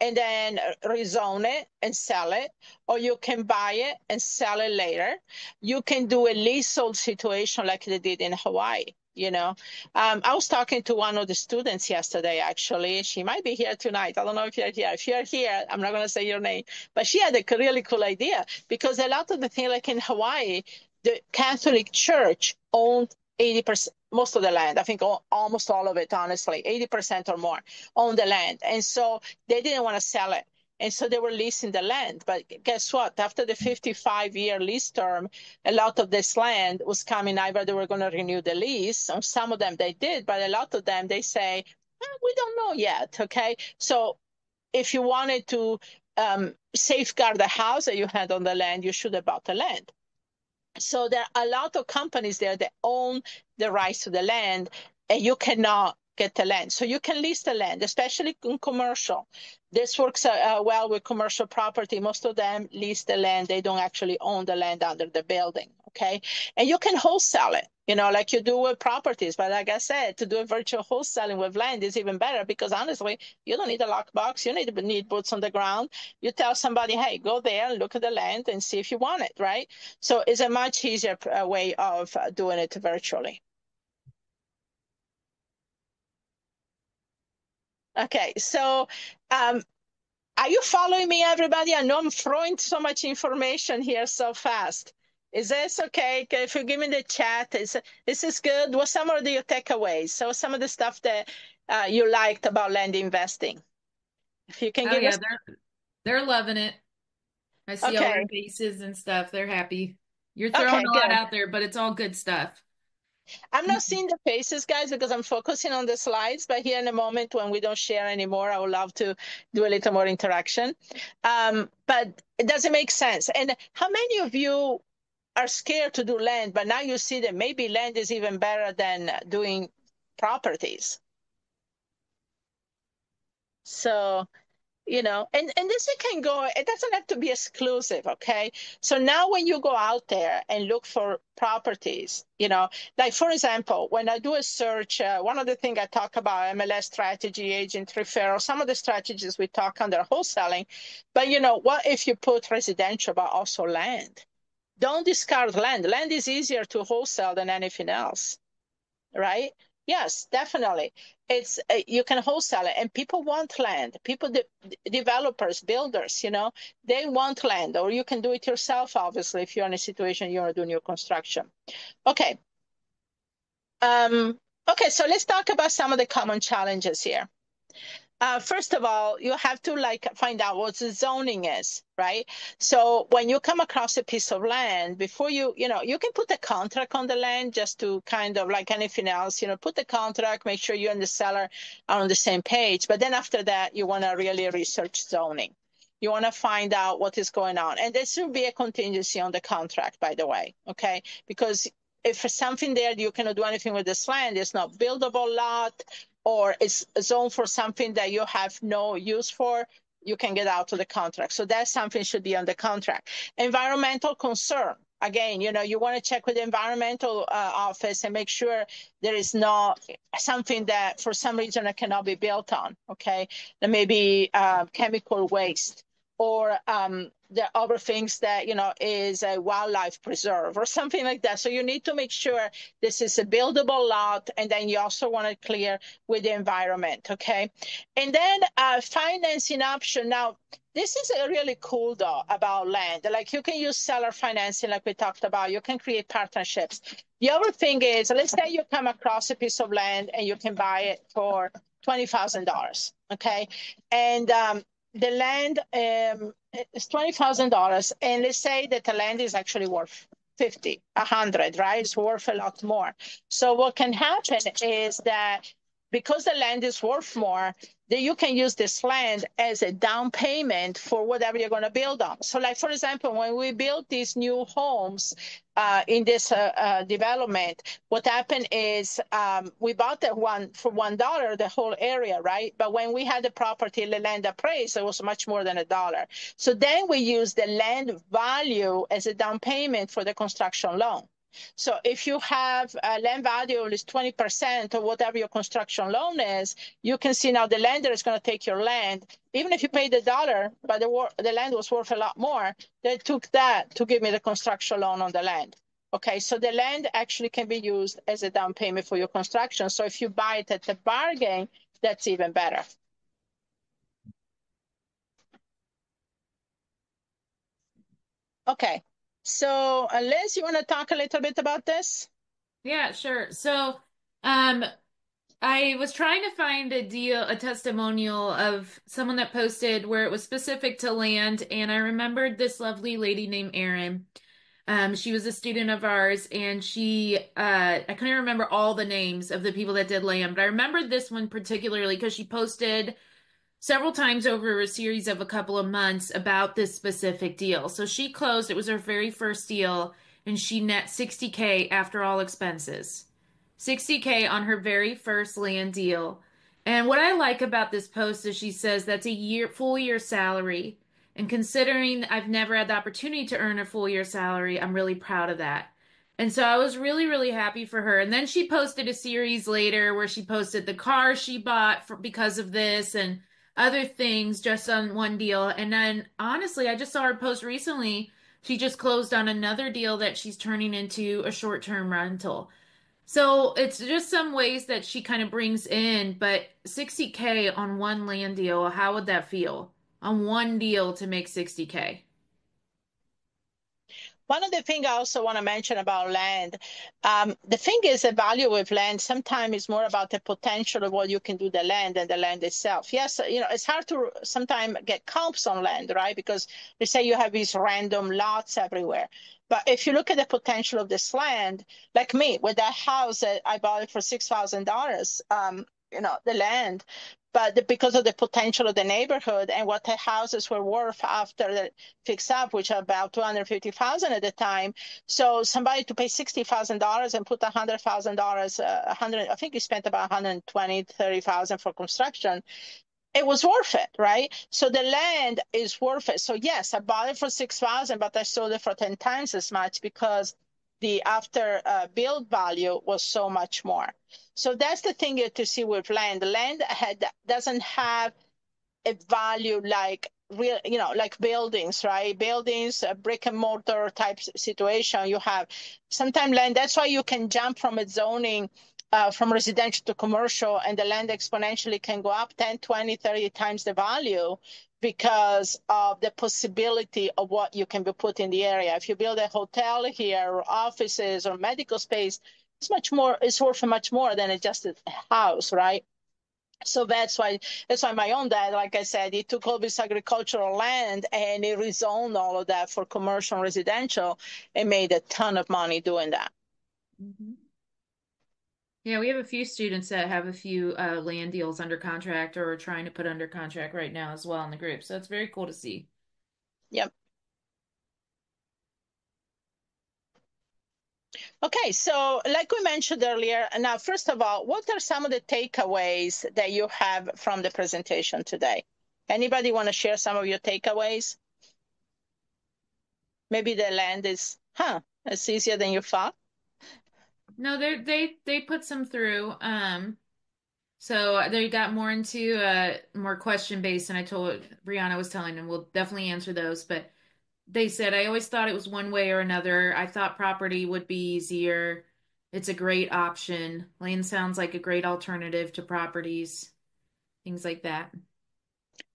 and then rezone it and sell it, or you can buy it and sell it later. You can do a leasehold situation like they did in Hawaii. You know, um, I was talking to one of the students yesterday. Actually, she might be here tonight. I don't know if you're here. If you're here, I'm not going to say your name, but she had a really cool idea because a lot of the thing, like in Hawaii, the Catholic Church owned 80%, most of the land. I think almost all of it, honestly, 80% or more owned the land. And so they didn't want to sell it. And so they were leasing the land. But guess what? After the 55 year lease term, a lot of this land was coming. Either they were going to renew the lease, or some of them they did, but a lot of them they say, well, we don't know yet. Okay. So if you wanted to um, safeguard the house that you had on the land, you should have bought the land. So there are a lot of companies there that own the rights to the land, and you cannot get the land. So you can lease the land, especially in commercial. This works uh, uh, well with commercial property. Most of them lease the land. They don't actually own the land under the building. Okay. And you can wholesale it, you know, like you do with properties. But like I said, to do a virtual wholesaling with land is even better because honestly, you don't need a lockbox. You need, need boots on the ground. You tell somebody, hey, go there and look at the land and see if you want it, right? So it's a much easier uh, way of uh, doing it virtually. Okay, so um, are you following me, everybody? I know I'm throwing so much information here so fast. Is this okay? If you give me the chat, is this is good? What some of your takeaways? So some of the stuff that uh, you liked about land investing. If you can oh, give yeah, us... they're they're loving it. I see okay. all their faces and stuff. They're happy. You're throwing okay, a lot good. out there, but it's all good stuff. I'm not seeing the faces, guys, because I'm focusing on the slides. But here in a moment, when we don't share anymore, I would love to do a little more interaction. Um, but it doesn't make sense. And how many of you are scared to do land, but now you see that maybe land is even better than doing properties? So you know and and this can go it doesn't have to be exclusive okay? So now when you go out there and look for properties you know like for example when i do a search uh, one of the things i talk about mls strategy agent referral some of the strategies we talk under wholesaling but you know what if you put residential but also land? Don't discard land. Land is easier to wholesale than anything else right? Yes, definitely. It's uh, you can wholesale it, and people want land. People, de- developers, builders, you know, they want land, or you can do it yourself. Obviously, if you're in a situation you want to do new construction. Okay. Um, okay, so let's talk about some of the common challenges here uh, first of all, you have to like find out what the zoning is, right? So when you come across a piece of land, before you, you know, you can put a contract on the land just to kind of like anything else, you know, put the contract, make sure you and the seller are on the same page. But then after that, you want to really research zoning. You want to find out what is going on. And there should be a contingency on the contract, by the way, okay? Because if something there you cannot do anything with this land, it's not buildable lot or it's zoned for something that you have no use for, you can get out of the contract. So that something should be on the contract. Environmental concern. Again, you know, you want to check with the environmental uh, office and make sure there is not something that for some reason it cannot be built on. Okay, there may be uh, chemical waste or um, the other things that you know is a wildlife preserve or something like that. So you need to make sure this is a buildable lot and then you also want to clear with the environment okay? And then uh, financing option. Now this is a really cool though about land. Like you can use seller financing like we talked about. You can create partnerships. The other thing is let's say you come across a piece of land and you can buy it for $20000 okay? And um, the land um, is twenty thousand dollars, and let's say that the land is actually worth 50, a 100, right? It's worth a lot more. So what can happen is that because the land is worth more, that you can use this land as a down payment for whatever you're going to build on. So, like for example, when we built these new homes uh, in this uh, uh, development, what happened is um, we bought the one for one dollar the whole area, right? But when we had the property, the land appraised, it was much more than a dollar. So then we used the land value as a down payment for the construction loan. So if you have a land value is 20% of whatever your construction loan is, you can see now the lender is going to take your land. Even if you paid the dollar, but the, the land was worth a lot more, they took that to give me the construction loan on the land. Okay, so the land actually can be used as a down payment for your construction. So if you buy it at the bargain, that's even better. Okay, so, Liz, you want to talk a little bit about this? Yeah, sure. So, um, I was trying to find a deal, a testimonial of someone that posted where it was specific to land, and I remembered this lovely lady named Erin. Um, she was a student of ours, and she, uh, I couldn't remember all the names of the people that did land, but I remembered this one particularly because she posted several times over a series of a couple of months about this specific deal. So she closed, it was her very first deal, and she net 60K after all expenses. 60K on her very first land deal. And what I like about this post is she says that's a year full year salary. And considering I've never had the opportunity to earn a full year salary, I'm really proud of that. And so I was really, really happy for her. And then she posted a series later where she posted the car she bought for, because of this and other things just on one deal. And then honestly, I just saw her post recently. She just closed on another deal that she's turning into a short term rental. So it's just some ways that she kind of brings in, but 60K on one land deal, how would that feel? On one deal to make 60K? One of the things I also want to mention about land, um, the thing is the value of land sometimes is more about the potential of what you can do the land than the land itself. Yes, you know, it's hard to sometimes get comps on land, right? Because they say you have these random lots everywhere. But if you look at the potential of this land, like me, with that house that I bought it for six thousand um, dollars, you know, the land but because of the potential of the neighborhood and what the houses were worth after the fix up, which are about 250,000 at the time. So somebody to pay $60,000 and put $100,000, uh, 100, I think he spent about 120, 30,000 for construction. It was worth it, right? So the land is worth it. So yes, I bought it for 6,000, but I sold it for 10 times as much because the after uh, build value was so much more. So that's the thing you to see with land. Land had, doesn't have a value like real, you know, like buildings, right? Buildings, a brick and mortar type situation. You have sometimes land. That's why you can jump from a zoning uh, from residential to commercial and the land exponentially can go up 10, 20, 30 times the value because of the possibility of what you can be put in the area. If you build a hotel here or offices or medical space, it's much more, it's worth much more than just a house, right? So that's why that's why my own dad, like I said, he took all this agricultural land and he rezoned all of that for commercial and residential and made a ton of money doing that. Mm-hmm. Yeah, we have a few students that have a few uh, land deals under contract or are trying to put under contract right now as well in the group. So it's very cool to see. Yep. Okay, so like we mentioned earlier, now first of all, what are some of the takeaways that you have from the presentation today? Anybody want to share some of your takeaways? Maybe the land is, huh, it's easier than you thought. No, they they they put some through. Um, so they got more into uh more question based, and I told Brianna was telling them we'll definitely answer those. But they said I always thought it was one way or another. I thought property would be easier. It's a great option. Land sounds like a great alternative to properties, things like that.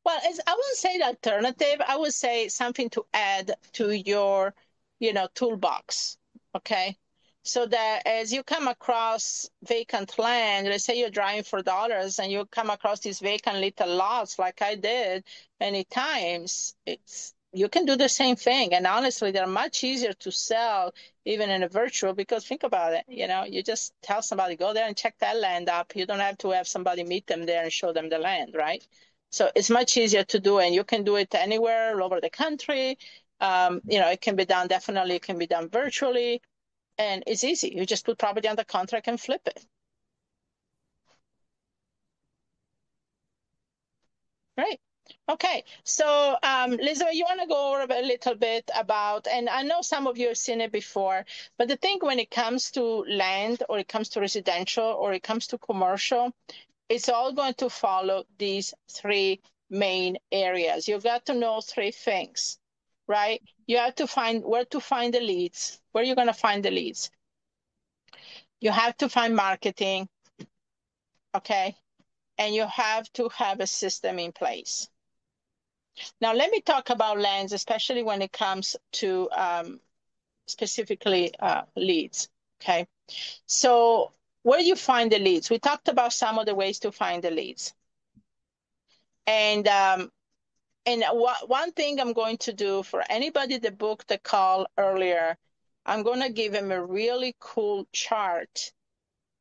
Well, I wouldn't say alternative. I would say something to add to your, you know, toolbox. Okay. So that as you come across vacant land, let's say you're driving for dollars and you come across these vacant little lots like I did many times, it's you can do the same thing. And honestly, they're much easier to sell even in a virtual because think about it, you know, you just tell somebody, go there and check that land up. You don't have to have somebody meet them there and show them the land, right? So it's much easier to do and you can do it anywhere all over the country. Um, you know, it can be done definitely, it can be done virtually and it's easy. You just put property under contract and flip it. Right. Okay, so um, you want to go over a little bit about, and I know some of you have seen it before, but the thing when it comes to land or it comes to residential or it comes to commercial, it's all going to follow these three main areas. You've got to know three things, right? You have to find where to find the leads, where you're going to find the leads. You have to find marketing, okay? And you have to have a system in place. Now, let me talk about lands, especially when it comes to um, specifically uh, leads. Okay. So, where do you find the leads? We talked about some of the ways to find the leads. And um, and one thing I'm going to do for anybody that booked the call earlier, I'm going to give them a really cool chart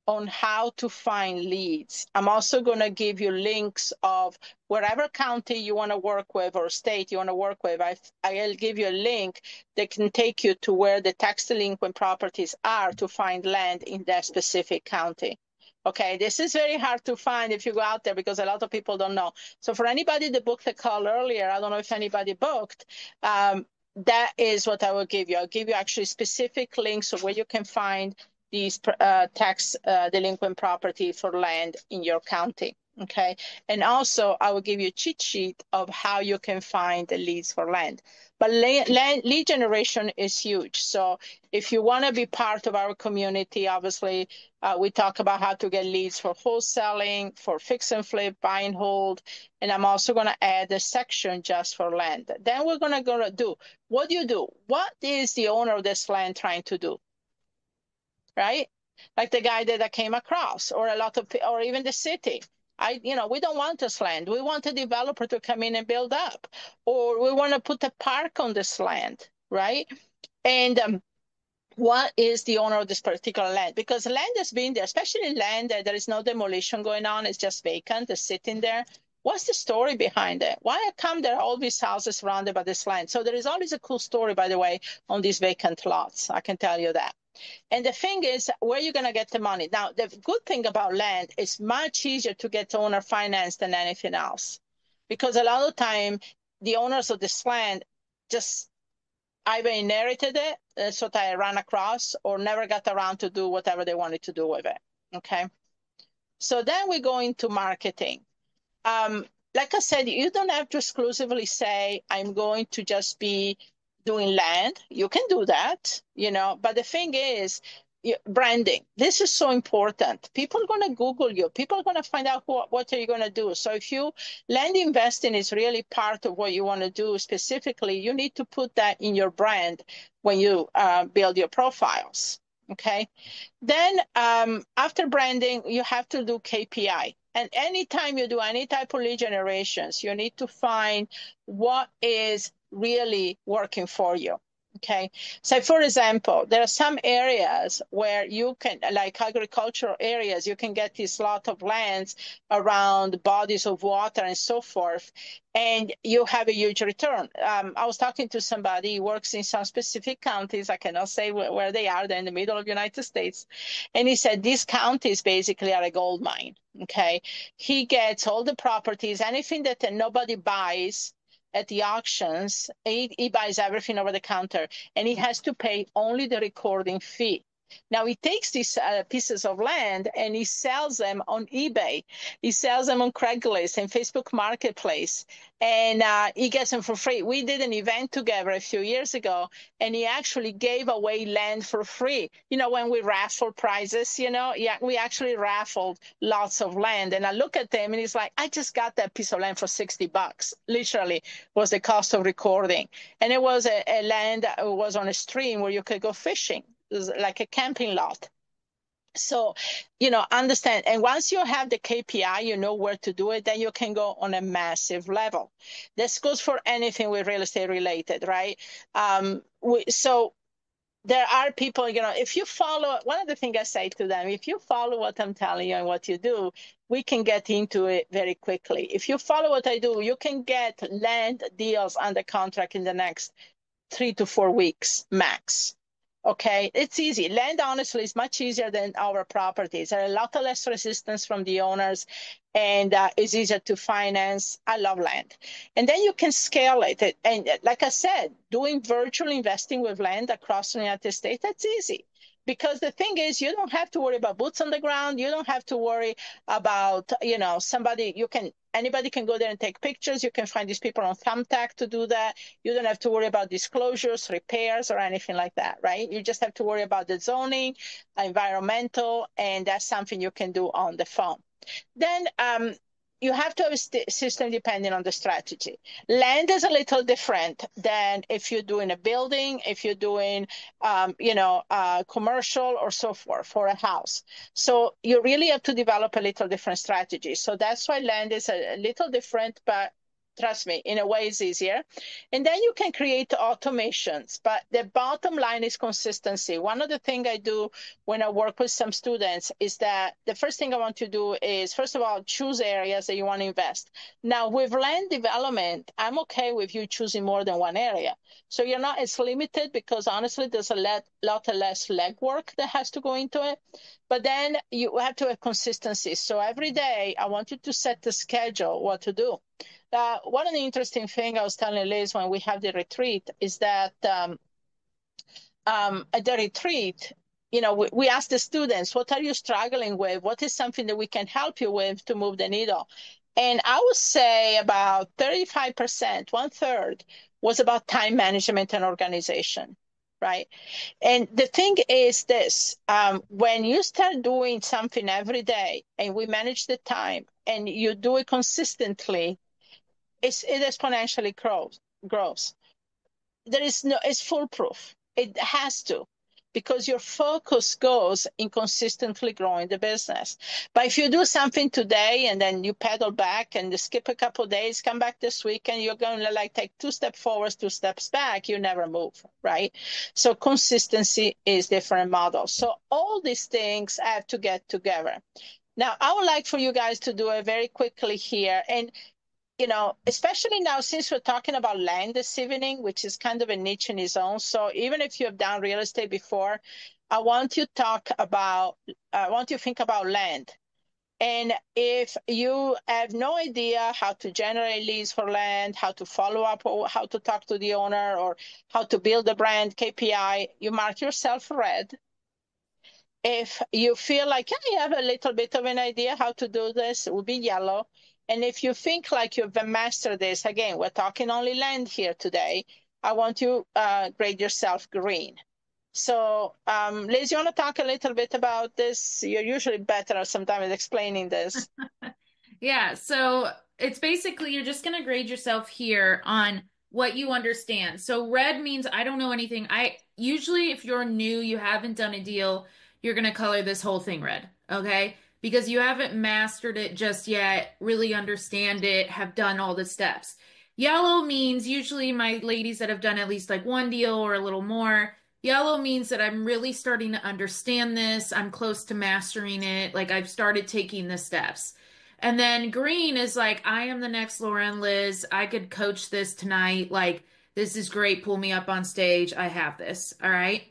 on how to find leads. I'm also going to give you links of whatever county you want to work with or state you want to work with. I, I'll give you a link that can take you to where the tax delinquent properties are to find land in that specific county. Okay, this is very hard to find if you go out there because a lot of people don't know. So for anybody that booked the call earlier, I don't know if anybody booked, um, that is what I will give you. I'll give you actually specific links of where you can find these uh, tax uh, delinquent property for land in your county. Okay. And also, I will give you a cheat sheet of how you can find the leads for land. But land, lead generation is huge. So if you want to be part of our community, obviously, uh, we talk about how to get leads for wholesaling, for fix and flip, buy and hold. And I'm also going to add a section just for land. Then we're going to go to do what do you do? What is the owner of this land trying to do? Right? Like the guy that I came across, or a lot of, or even the city. I, you know, we don't want this land. We want a developer to come in and build up, or we want to put a park on this land, right? And um, what is the owner of this particular land? Because land has been there, especially land that there is no demolition going on, it's just vacant, it's sitting there. What's the story behind it? Why come there are all these houses surrounded by this land? So there is always a cool story, by the way, on these vacant lots. I can tell you that. And the thing is, where you're going to get the money. Now, the good thing about land is much easier to get owner finance than anything else. Because a lot of time, the owners of this land just either inherited it, that's what I ran across, or never got around to do whatever they wanted to do with it. Okay. So then we go into marketing. Um, like I said, you don't have to exclusively say, I'm going to just be doing land, you can do that, you know. But the thing is, branding. This is so important. People are going to Google you. People are going to find out who, what are you going to do. So if you land investing is really part of what you want to do specifically, you need to put that in your brand when you uh, build your profiles. Okay. Then um, after branding, you have to do KPI. And anytime you do any type of lead generations, you need to find what is really working for you. Okay. So, for example, there are some areas where you can, like agricultural areas, you can get this lot of lands around bodies of water and so forth, and you have a huge return. Um, I was talking to somebody who works in some specific counties. I cannot say where, where they are. They're in the middle of the United States. And he said these counties basically are a gold mine. Okay. He gets all the properties, anything that nobody buys at the auctions, he, he buys everything over the counter and he has to pay only the recording fee. Now he takes these uh, pieces of land and he sells them on eBay. He sells them on Craigslist and Facebook Marketplace, and uh, he gets them for free. We did an event together a few years ago, and he actually gave away land for free. You know, when we raffle prizes, you know, yeah, we actually raffled lots of land. And I look at them, and he's like, "I just got that piece of land for sixty bucks. Literally, was the cost of recording, and it was a, a land that was on a stream where you could go fishing." Like a camping lot. So, you know, understand. And once you have the KPI, you know where to do it, then you can go on a massive level. This goes for anything with real estate related, right? Um, we, so there are people, you know, if you follow, one of the things I say to them, if you follow what I'm telling you and what you do, we can get into it very quickly. If you follow what I do, you can get land deals under contract in the next three to four weeks max. Okay, it's easy. Land, honestly, is much easier than our properties. There are a lot of less resistance from the owners, and uh, it's easier to finance. I love land. And then you can scale it. And like I said, doing virtual investing with land across the United States, that's easy because the thing is you don't have to worry about boots on the ground you don't have to worry about you know somebody you can anybody can go there and take pictures. You can find these people on thumbtack to do that. You don't have to worry about disclosures repairs or anything like that right? You just have to worry about the zoning environmental and that's something you can do on the phone. Then um, you have to have a system depending on the strategy. Land is a little different than if you're doing a building, if you're doing, um, you know, uh, commercial or so forth for a house. So you really have to develop a little different strategy. So that's why land is a, a little different, but trust me, in a way it's easier. And then you can create automations, but the bottom line is consistency. One of the things I do when I work with some students is that the first thing I want to do is, first of all, choose areas that you want to invest. Now, with land development, I'm okay with you choosing more than one area. So you're not as limited because honestly, there's a lot, lot less legwork that has to go into it. But then you have to have consistency. So every day, I want you to set the schedule what to do. Uh, one of the interesting things I was telling Liz when we have the retreat is that um, um, at the retreat, you know, we, we ask the students, what are you struggling with? What is something that we can help you with to move the needle? And I would say about 35%, one third, was about time management and organization, right? And the thing is this um, when you start doing something every day and we manage the time and you do it consistently, it's, it exponentially grows. grows. There is no, it's foolproof. It has to because your focus goes in consistently growing the business. But if you do something today and then you pedal back and you skip a couple days, come back this week and you're going to like take two steps forward, two steps back, you never move, right? So consistency is different model. So all these things have to get together. Now, I would like for you guys to do it very quickly here. And you know, especially now since we're talking about land this evening, which is kind of a niche in its own. So even if you have done real estate before, I want you to talk about, I want you to think about land. And if you have no idea how to generate leads for land, how to follow up, or how to talk to the owner, or how to build a brand KPI, you mark yourself red. If you feel like yeah, you have a little bit of an idea how to do this, it will be yellow. And if you think like you've mastered this, again, we're talking only land here today. I want you uh, grade yourself green. So, um, Liz, you want to talk a little bit about this? You're usually better sometimes at explaining this. yeah. So it's basically you're just going to grade yourself here on what you understand. So red means I don't know anything. I usually, if you're new, you haven't done a deal, you're going to color this whole thing red. Okay because you haven't mastered it just yet, really understand it, have done all the steps. Yellow means usually my ladies that have done at least like one deal or a little more. Yellow means that I'm really starting to understand this. I'm close to mastering it. Like I've started taking the steps. And then green is like, I am the next Lauren Liz. I could coach this tonight. Like, this is great. Pull me up on stage. I have this. All right.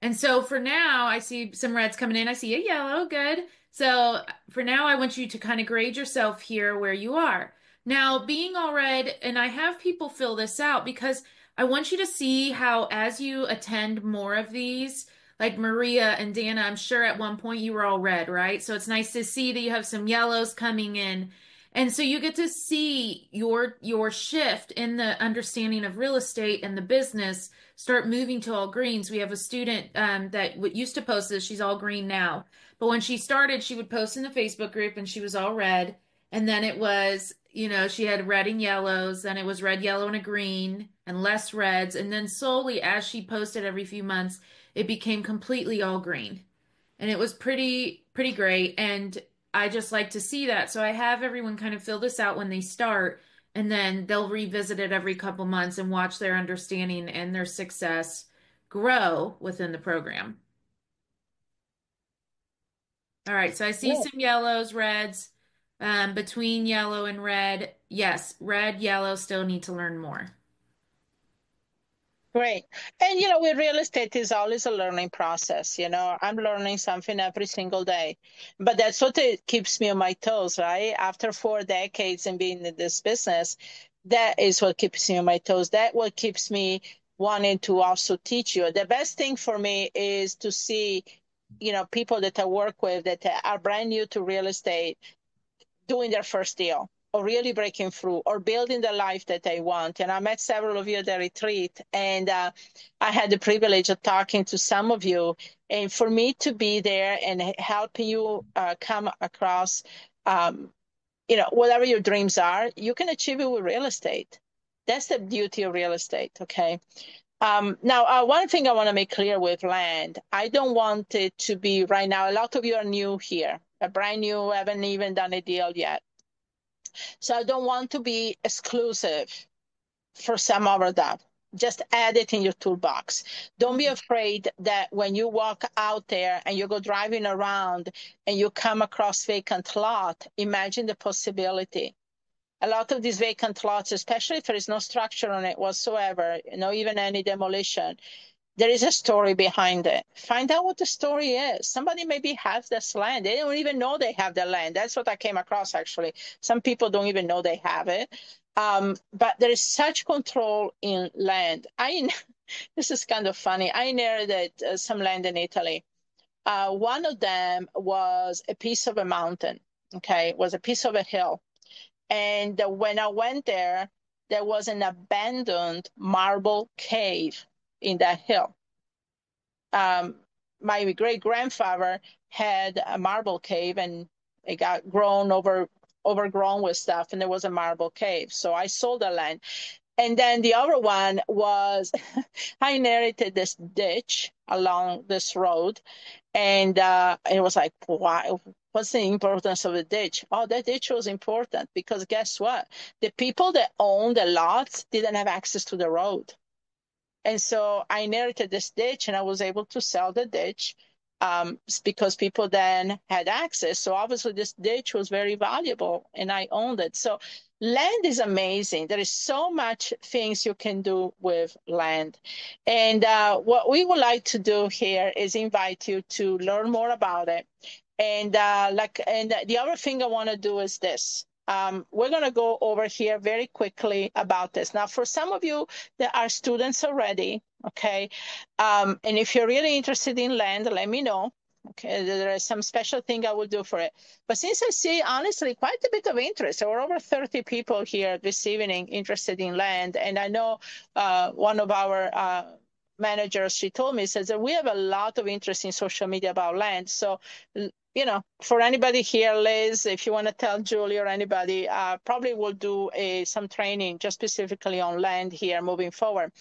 And so for now, I see some reds coming in. I see a yellow. Good. So for now, I want you to kind of grade yourself here where you are. Now, being all red, and I have people fill this out because I want you to see how as you attend more of these, like Maria and Dana, I'm sure at one point you were all red, right? So it's nice to see that you have some yellows coming in. And so you get to see your your shift in the understanding of real estate and the business start moving to all greens. We have a student um, that used to post this. She's all green now. But when she started, she would post in the Facebook group and she was all red. And then it was, you know, she had red and yellows. Then it was red, yellow, and a green and less reds. And then slowly, as she posted every few months, it became completely all green. And it was pretty, pretty great. And I just like to see that. So I have everyone kind of fill this out when they start and then they'll revisit it every couple months and watch their understanding and their success grow within the program. All right, so I see some yellows, reds, um, between yellow and red. Yes, red, yellow still need to learn more. Great. And, you know, with real estate is always a learning process. You know, I'm learning something every single day, but that's what it keeps me on my toes, right? After four decades in being in this business, that is what keeps me on my toes. That what keeps me wanting to also teach you. The best thing for me is to see, you know, people that I work with that are brand new to real estate doing their first deal or really breaking through or building the life that I want. And I met several of you at the retreat, and uh, I had the privilege of talking to some of you. And for me to be there and helping you uh, come across, um, you know, whatever your dreams are, you can achieve it with real estate. That's the beauty of real estate, okay? Um, now, uh, one thing I want to make clear with land, I don't want it to be right now. A lot of you are new here, brand new, haven't even done a deal yet. So I don't want to be exclusive for some that. Just add it in your toolbox. Don't be afraid that when you walk out there and you go driving around and you come across vacant lot, imagine the possibility. A lot of these vacant lots, especially if there is no structure on it whatsoever, know, even any demolition, there is a story behind it. Find out what the story is. Somebody maybe has this land. They don't even know they have the land. That's what I came across actually. Some people don't even know they have it. Um, but there is such control in land. I this is kind of funny. I inherited uh, some land in Italy. Uh, one of them was a piece of a mountain. Okay, it was a piece of a hill. And uh, when I went there, there was an abandoned marble cave in that hill. Um, my great grandfather had a marble cave and it got grown over overgrown with stuff and there was a marble cave. So i sold the land. And then the other one was i inherited this ditch along this road and uh, it was like why what's the importance of the ditch? Oh that ditch was important because guess what? The people that owned the lots didn't have access to the road and so I inherited this ditch and I was able to sell the ditch um, because people then had access. So obviously this ditch was very valuable and I owned it. So land is amazing. There is so much things you can do with land. And uh, what we would like to do here is invite you to learn more about it. And uh, like, and the other thing I want to do is this. Um, we're going to go over here very quickly about this. Now, for some of you that are students already, okay, um, and if you're really interested in land, let me know. Okay, there is some special thing I will do for it. But since I see, honestly, quite a bit of interest, there were over 30 people here this evening interested in land. And I know uh, one of our uh, managers, she told me, says that we have a lot of interest in social media about land. So you know, for anybody here, Liz, if you want to tell Julie or anybody, uh, probably we'll do a, some training just specifically on land here moving forward.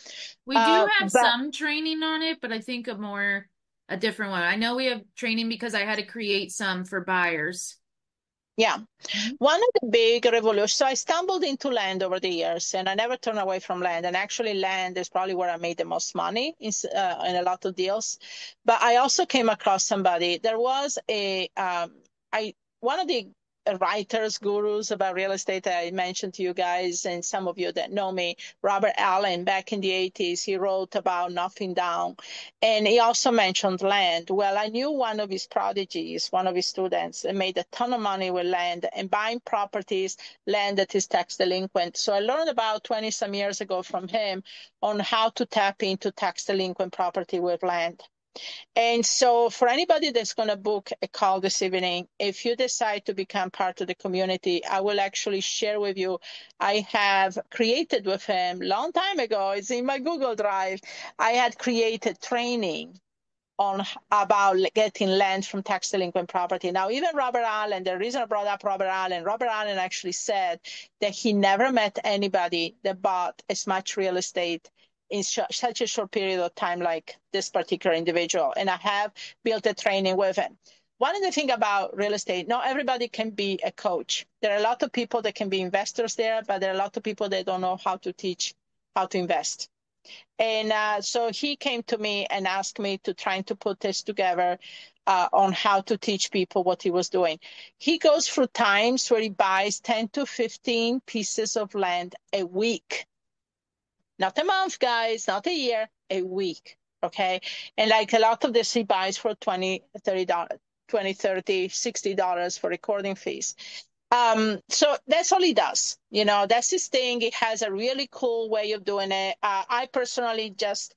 We do uh, have but, some training on it, but I think a more a different one. I know we have training because I had to create some for buyers. Yeah. Mm-hmm. One of the big revolutions. So I stumbled into land over the years and I never turned away from land. And actually, land is probably where I made the most money in, uh, in a lot of deals. But I also came across somebody. There was a, um, I, one of the writers, gurus about real estate I mentioned to you guys, and some of you that know me, Robert Allen, back in the 80s, he wrote about Nothing Down. And he also mentioned land. Well, I knew one of his prodigies, one of his students, and made a ton of money with land and buying properties, land that is tax delinquent. So I learned about 20 some years ago from him on how to tap into tax delinquent property with land. And so, for anybody that's going to book a call this evening, if you decide to become part of the community, I will actually share with you. I have created with him long time ago. It's in my Google Drive. I had created training on about getting land from tax delinquent property. Now, even Robert Allen, the reason I brought up Robert Allen, Robert Allen actually said that he never met anybody that bought as much real estate in sh- such a short period of time like this particular individual. And I have built a training with him. One of the things about real estate, not everybody can be a coach. There are a lot of people that can be investors there, but there are a lot of people that don't know how to teach how to invest. And uh, so he came to me and asked me to try to put this together uh, on how to teach people what he was doing. He goes through times where he buys 10 to 15 pieces of land a week. Not a month, guys, not a year, a week. Okay. And like a lot of this he buys for 20, 30 dollars. 20 30 60 dollars for recording fees um, so that's all he does. You know, that's his thing. He has a really cool way of doing it. Uh, I personally just,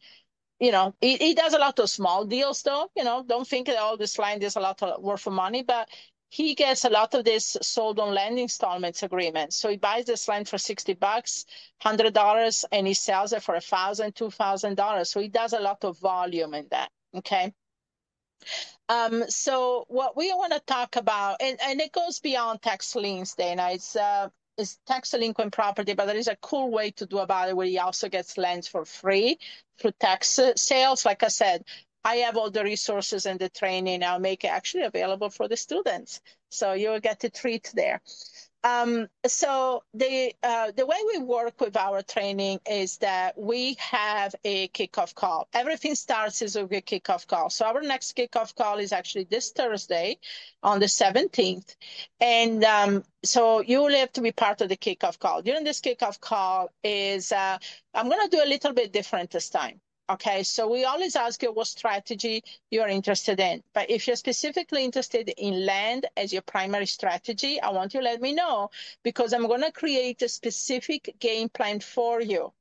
you know, he, he, does a lot of small deals though. You know, don't think that all this line is a lot of worth of money, but he gets a lot of this sold on land installments agreement. So he buys this land for 60 bucks, $100, and he sells it for a thousand, two thousand dollars. So he does a lot of volume in that. Okay. Um, so what we want to talk about, and, and it goes beyond tax liens, Dana. It's uh, tax delinquent property, but there is a cool way to do about it where he also gets lands for free through tax sales. Like I said, I have all the resources and the training. I'll make it actually available for the students. So you'll get a treat there. Um, so the uh, the way we work with our training is that we have a kickoff call. Everything starts as a kickoff call. So our next kickoff call is actually this Thursday, on the 17th, and um, so you will have to be part of the kickoff call. During this kickoff call is uh, I'm going to do a little bit different this time. Okay, so we always ask you what strategy you're interested in. But if you're specifically interested in land as your primary strategy, I want you to let me know because I'm going to create a specific game plan for you.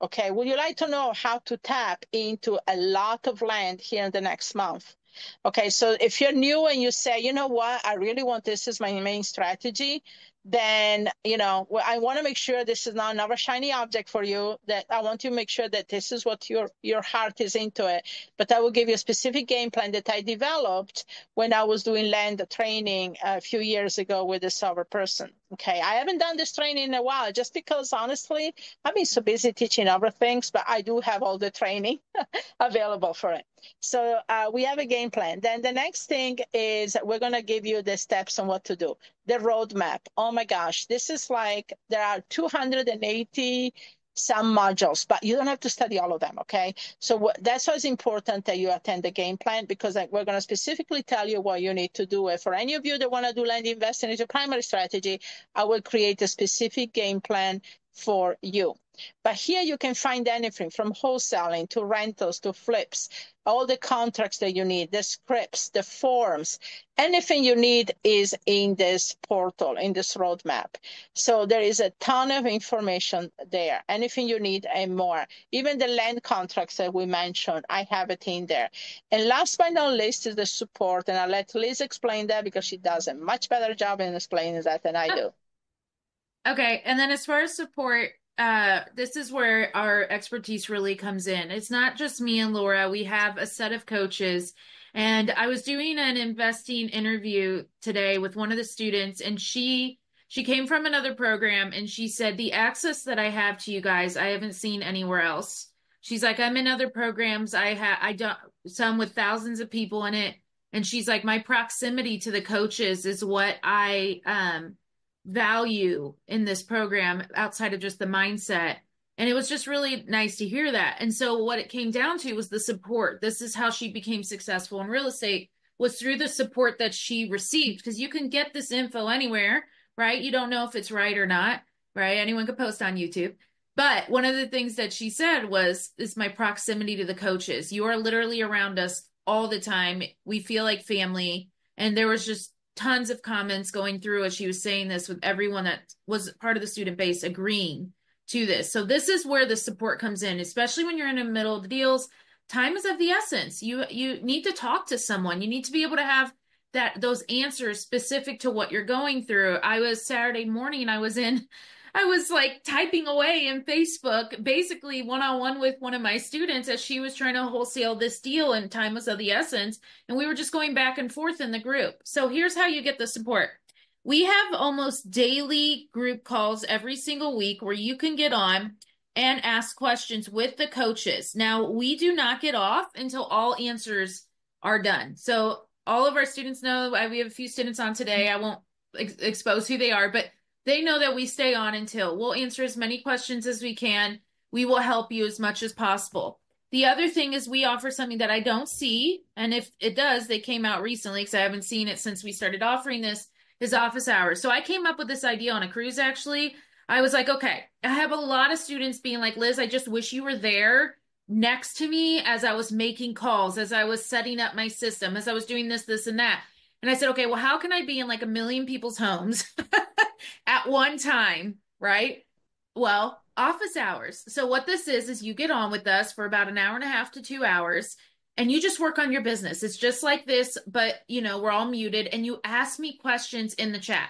Okay, would you like to know how to tap into a lot of land here in the next month? Okay, so if you're new and you say, you know what, I really want this as my main strategy, then you know i want to make sure this is not another shiny object for you that i want to make sure that this is what your your heart is into it. But i will give you a specific game plan that i developed when i was doing land training a few years ago with this other person okay i haven't done this training in a while just because honestly i've been so busy teaching other things but i do have all the training available for it. So uh, we have a game plan. Then the next thing is we're going to give you the steps on what to do. The roadmap. Oh my gosh, this is like there are 280 some modules, but you don't have to study all of them, okay? So that's why it's important that you attend the game plan because like, we're going to specifically tell you what you need to do. And for any of you that want to do land investing as your primary strategy, I will create a specific game plan for you. But here you can find anything from wholesaling to rentals to flips, all the contracts that you need, the scripts, the forms, anything you need is in this portal, in this roadmap. So there is a ton of information there. Anything you need and more. Even the land contracts that we mentioned, I have it in there. And last but not least is the support. And I'll let Liz explain that because she does a much better job in explaining that than I do. Okay. And then as far as support, uh this is where our expertise really comes in. It's not just me and Laura. We have a set of coaches and I was doing an investing interview today with one of the students and she she came from another program and she said the access that I have to you guys I haven't seen anywhere else. She's like I'm in other programs. I have I don't some with thousands of people in it and she's like my proximity to the coaches is what I um value in this program outside of just the mindset. And it was just really nice to hear that. And so what it came down to was the support. This is how she became successful in real estate was through the support that she received because you can get this info anywhere, right? You don't know if it's right or not, right? Anyone could post on YouTube. But one of the things that she said was is my proximity to the coaches. You are literally around us all the time. We feel like family. And there was just tons of comments going through as she was saying this with everyone that was part of the student base agreeing to this. So this is where the support comes in, especially when you're in the middle of the deals. time is of the essence. You you need to talk to someone. You need to be able to have that those answers specific to what you're going through. I was Saturday morning I was in I was like typing away in Facebook, basically one on one with one of my students as she was trying to wholesale this deal and time was of the essence. And we were just going back and forth in the group. So here's how you get the support. We have almost daily group calls every single week where you can get on and ask questions with the coaches. Now, we do not get off until all answers are done. So all of our students know we have a few students on today. I won't ex- expose who they are, but they know that we stay on until we'll answer as many questions as we can. We will help you as much as possible. The other thing is we offer something that I don't see, and if it does, they came out recently because I haven't seen it since we started offering this is office hours. So I came up with this idea on a cruise actually. I was like, okay, I have a lot of students being like, Liz, I just wish you were there next to me as I was making calls, as I was setting up my system, as I was doing this, this, and that. And I said, okay, well, how can I be in like a million people's homes at one time, right? Well, office hours. So what this is is you get on with us for about an hour and a half to 2 hours and you just work on your business. It's just like this, but you know, we're all muted and you ask me questions in the chat.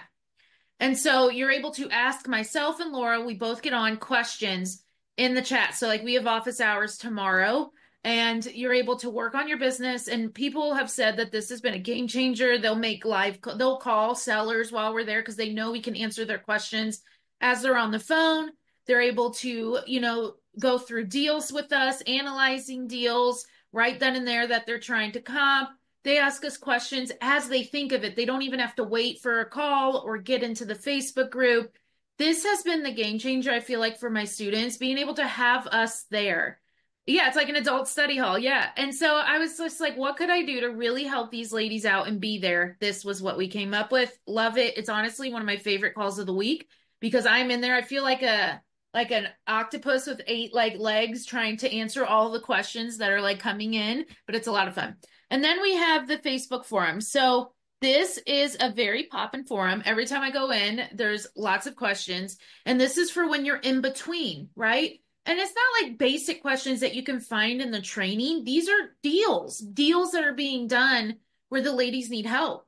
And so you're able to ask myself and Laura, we both get on questions in the chat. So like we have office hours tomorrow and you're able to work on your business. And people have said that this has been a game changer. They'll make live they'll call sellers while we're there because they know we can answer their questions as they're on the phone. They're able to you know go through deals with us analyzing deals right then and there that they're trying to comp. They ask us questions as they think of it. They don't even have to wait for a call or get into the facebook group. This has been the game changer i feel like for my students being able to have us there yeah, it's like an adult study hall. Yeah. And so I was just like, what could I do to really help these ladies out and be there? This was what we came up with. Love it. It's honestly one of my favorite calls of the week because I'm in there. I feel like a like an octopus with eight like legs trying to answer all the questions that are like coming in, but it's a lot of fun. And then we have the Facebook forum. So this is a very poppin' forum. Every time I go in, there's lots of questions. And this is for when you're in between, right? And it's not like basic questions that you can find in the training. These are deals, deals that are being done where the ladies need help.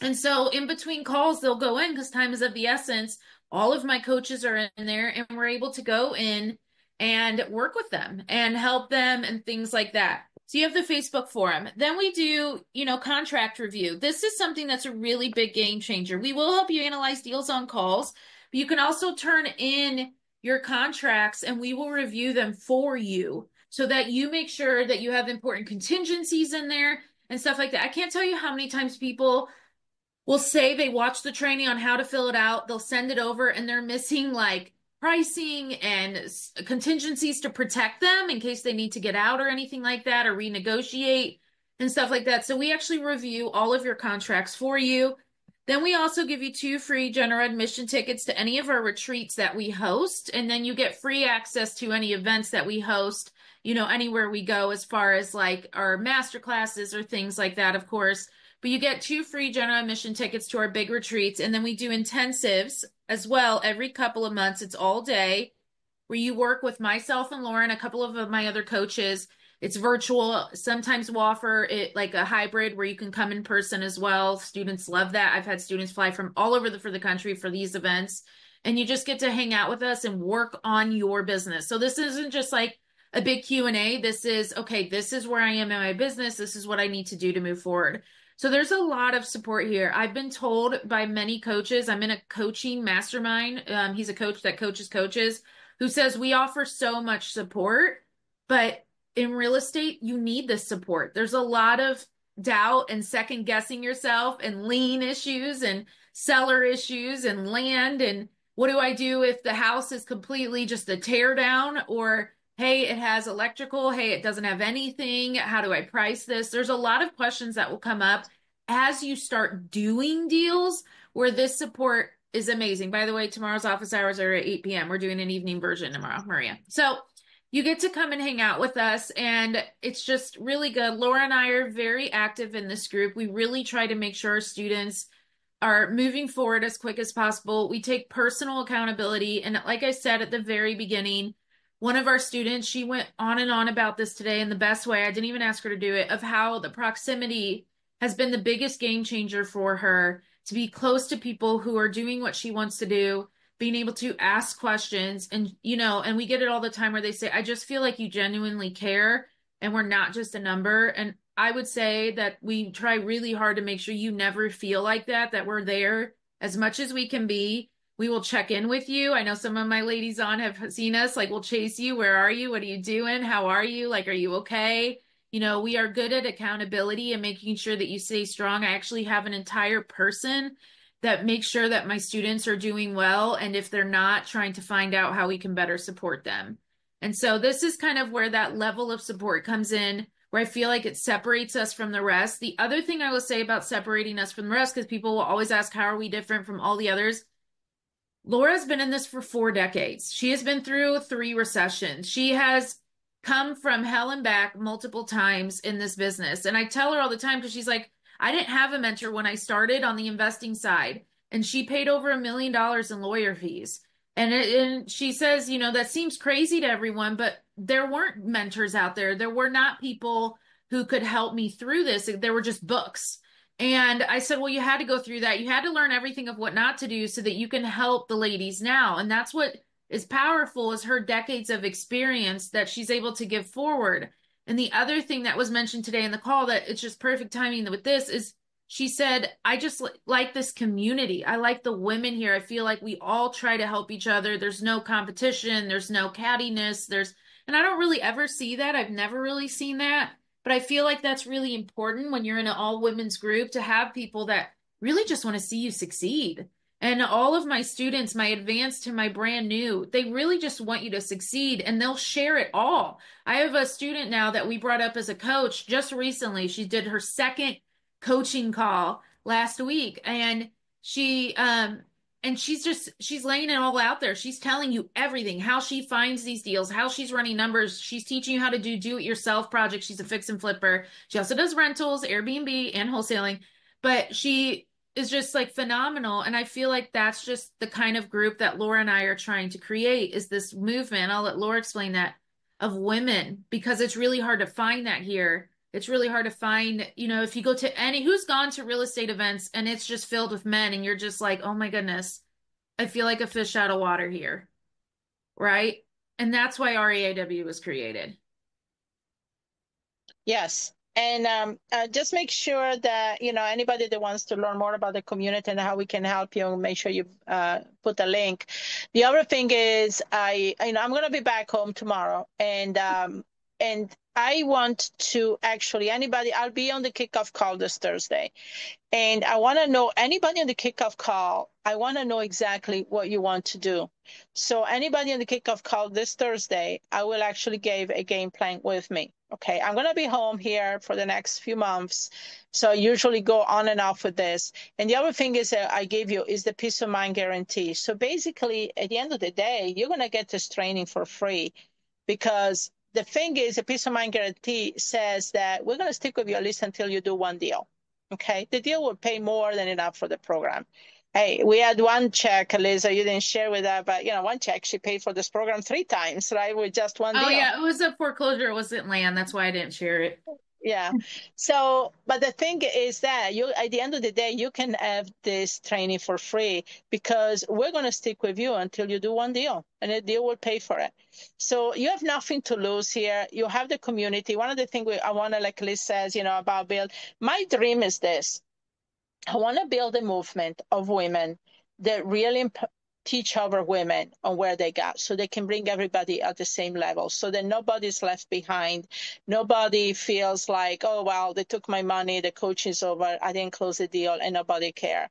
And so in between calls, they'll go in because time is of the essence. All of my coaches are in there and we're able to go in and work with them and help them and things like that. So you have the Facebook forum. Then we do, you know, contract review. This is something that's a really big game changer. We will help you analyze deals on calls, but you can also turn in your contracts and we will review them for you so that you make sure that you have important contingencies in there and stuff like that. I can't tell you how many times people will say they watch the training on how to fill it out, they'll send it over and they're missing like pricing and contingencies to protect them in case they need to get out or anything like that or renegotiate and stuff like that. So we actually review all of your contracts for you. Then we also give you two free general admission tickets to any of our retreats that we host. And then you get free access to any events that we host, you know, anywhere we go, as far as like our master classes or things like that, of course. But you get two free general admission tickets to our big retreats. And then we do intensives as well every couple of months. It's all day where you work with myself and Lauren, a couple of my other coaches it's virtual. Sometimes we'll offer it like a hybrid where you can come in person as well. Students love that. I've had students fly from all over the for the country for these events, and you just get to hang out with us and work on your business. So this isn't just like a big Q&A. This is okay, this is where I am in my business. This is what I need to do to move forward. So there's a lot of support here. I've been told by many coaches, I'm in a coaching mastermind. Um, he's a coach that coaches coaches who says we offer so much support, but in real estate, you need this support. There's a lot of doubt and second guessing yourself and lien issues and seller issues and land and what do I do if the house is completely just a tear down or hey, it has electrical, hey, it doesn't have anything, how do I price this? There's a lot of questions that will come up as you start doing deals where this support is amazing. By the way, tomorrow's office hours are at 8 p.m. We're doing an evening version tomorrow, Maria. So you get to come and hang out with us and it's just really good. Laura and i are very active in this group. We really try to make sure our students are moving forward as quick as possible. We take personal accountability and like i said at the very beginning one of our students, she went on and on about this today in the best way. I didn't even ask her to do it, of how the proximity has been the biggest game changer for her to be close to people who are doing what she wants to do, being able to ask questions. And, you know, and we get it all the time where they say, I just feel like you genuinely care and we're not just a number. And I would say that we try really hard to make sure you never feel like that, that we're there as much as we can be. We will check in with you. I know some of my ladies on have seen us, like, we'll chase you. Where are you? What are you doing? How are you? Like, are you okay? You know, we are good at accountability and making sure that you stay strong. I actually have an entire person that makes sure that my students are doing well. And if they're not, trying to find out how we can better support them. And so this is kind of where that level of support comes in where I feel like it separates us from the rest. The other thing I will say about separating us from the rest, because people will always ask, how are we different from all the others? Laura's been in this for four decades. She has been through three recessions. She has come from hell and back multiple times in this business. And I tell her all the time because she's like, I didn't have a mentor when I started on the investing side. And she paid over a million dollars in lawyer fees. And, it, and she says, you know, that seems crazy to everyone, but there weren't mentors out there. There were not people who could help me through this. There were just books. And I said, well, you had to go through that. You had to learn everything of what not to do so that you can help the ladies now. And that's what is powerful is her decades of experience that she's able to give forward. And the other thing that was mentioned today in the call that it's just perfect timing with this is she said, I just like this community. I like the women here. I feel like we all try to help each other. There's no competition, there's no cattiness, there's and I don't really ever see that. I've never really seen that. But I feel like that's really important when you're in an all women's group to have people that really just want to see you succeed. And all of my students, my advanced to my brand new, they really just want you to succeed and they'll share it all. I have a student now that we brought up as a coach just recently. She did her second coaching call last week and she um and she's just she's laying it all out there. She's telling you everything how she finds these deals how she's running numbers. She's teaching you how to do do it yourself projects. She's a fix and flipper. She also does rentals airbnb and wholesaling. But she is just like phenomenal and i feel like that's just the kind of group that laura and i are trying to create is this movement i'll let laura explain that of women because it's really hard to find that here it's really hard to find, you know, if you go to any who's gone to real estate events and it's just filled with men and you're just like, oh my goodness, I feel like a fish out of water here. Right. And that's why REIW was created. Yes. And um, uh, just make sure that, you know, anybody that wants to learn more about the community and how we can help you, make sure you uh, put the link. The other thing is I, you know, I'm going to be back home tomorrow and, um, and I want to actually anybody. I'll be on the kickoff call this Thursday, and I want to know anybody on the kickoff call. I want to know exactly what you want to do. So anybody on the kickoff call this Thursday, I will actually give a game plan with me. Okay, I'm gonna be home here for the next few months, so I usually go on and off with this. And the other thing is that I gave you is the peace of mind guarantee. So basically, at the end of the day, you're gonna get this training for free because the thing is, a peace of mind guarantee says that we're going to stick with you at least until you do one deal. Okay, the deal will pay more than enough for the program. Hey, we had one check, Lisa, you didn't share with her, but you know, one check she paid for this program three times, right? With just one. Oh deal. yeah, it was a foreclosure. It wasn't land. That's why I didn't share it yeah so but the thing is that you at the end of the day you can have this training for free because we're going to stick with you until you do one deal and the deal will pay for it so you have nothing to lose here you have the community one of the things i want to like liz says you know about build my dream is this i want to build a movement of women that really teach other women on where they got so they can bring everybody at the same level so that nobody's left behind. Nobody feels like oh well they took my money the coach is over i didn't close the deal and nobody care.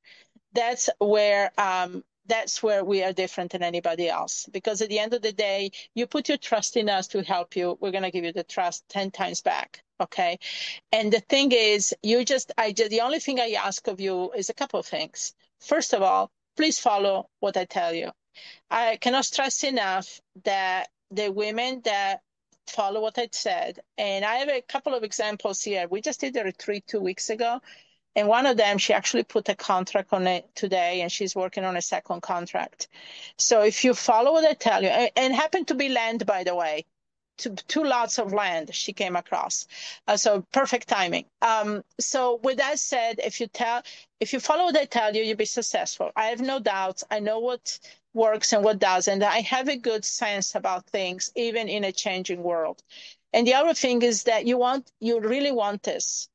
That's where um, that's where we are different than anybody else. Because at the end of the day you put your trust in us to help you. We're going to give you the trust 10 times back okay? And the thing is you just i just the only thing i ask of you is a couple of things. First of all please follow what I tell you. I cannot stress enough that the women that follow what I said, and I have a couple of examples here. We just did a retreat two weeks ago, And one of them, she actually put a contract on it today, and she's working on a second contract. So if you follow what I tell you, and, and happen to be land, by the way, two, two lots of land she came across. Uh, so perfect timing. Um, so with that said, if you tell, if you follow what I tell you, you'll be successful. I have no doubts. I know what works and what doesn't. I have a good sense about things, even in a changing world. And the other thing is that you want, you really want this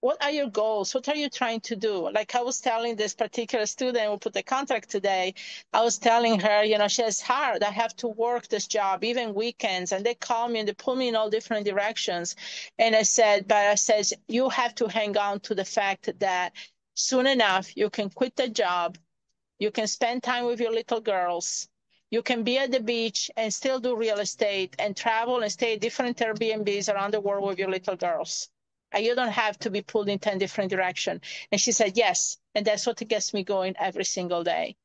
what are your goals? What are you trying to do? Like I was telling this particular student who put the contract today, I was telling her, you know, she has hard. I have to work this job, even weekends. And they call me and they pull me in all different directions. And I said, but I says, you have to hang on to the fact that soon enough you can quit the job. You can spend time with your little girls. You can be at the beach and still do real estate and travel and stay at different Airbnbs around the world with your little girls you don't have to be pulled in 10 different directions. And she said, yes. And that's what gets me going every single day.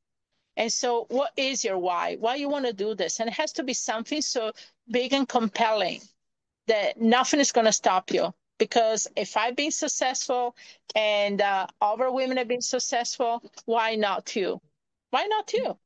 And so what is your why? Why you want to do this? And it has to be something so big and compelling that nothing is going to stop you. Because if I've been successful and uh, other women have been successful, why not you? Why not you?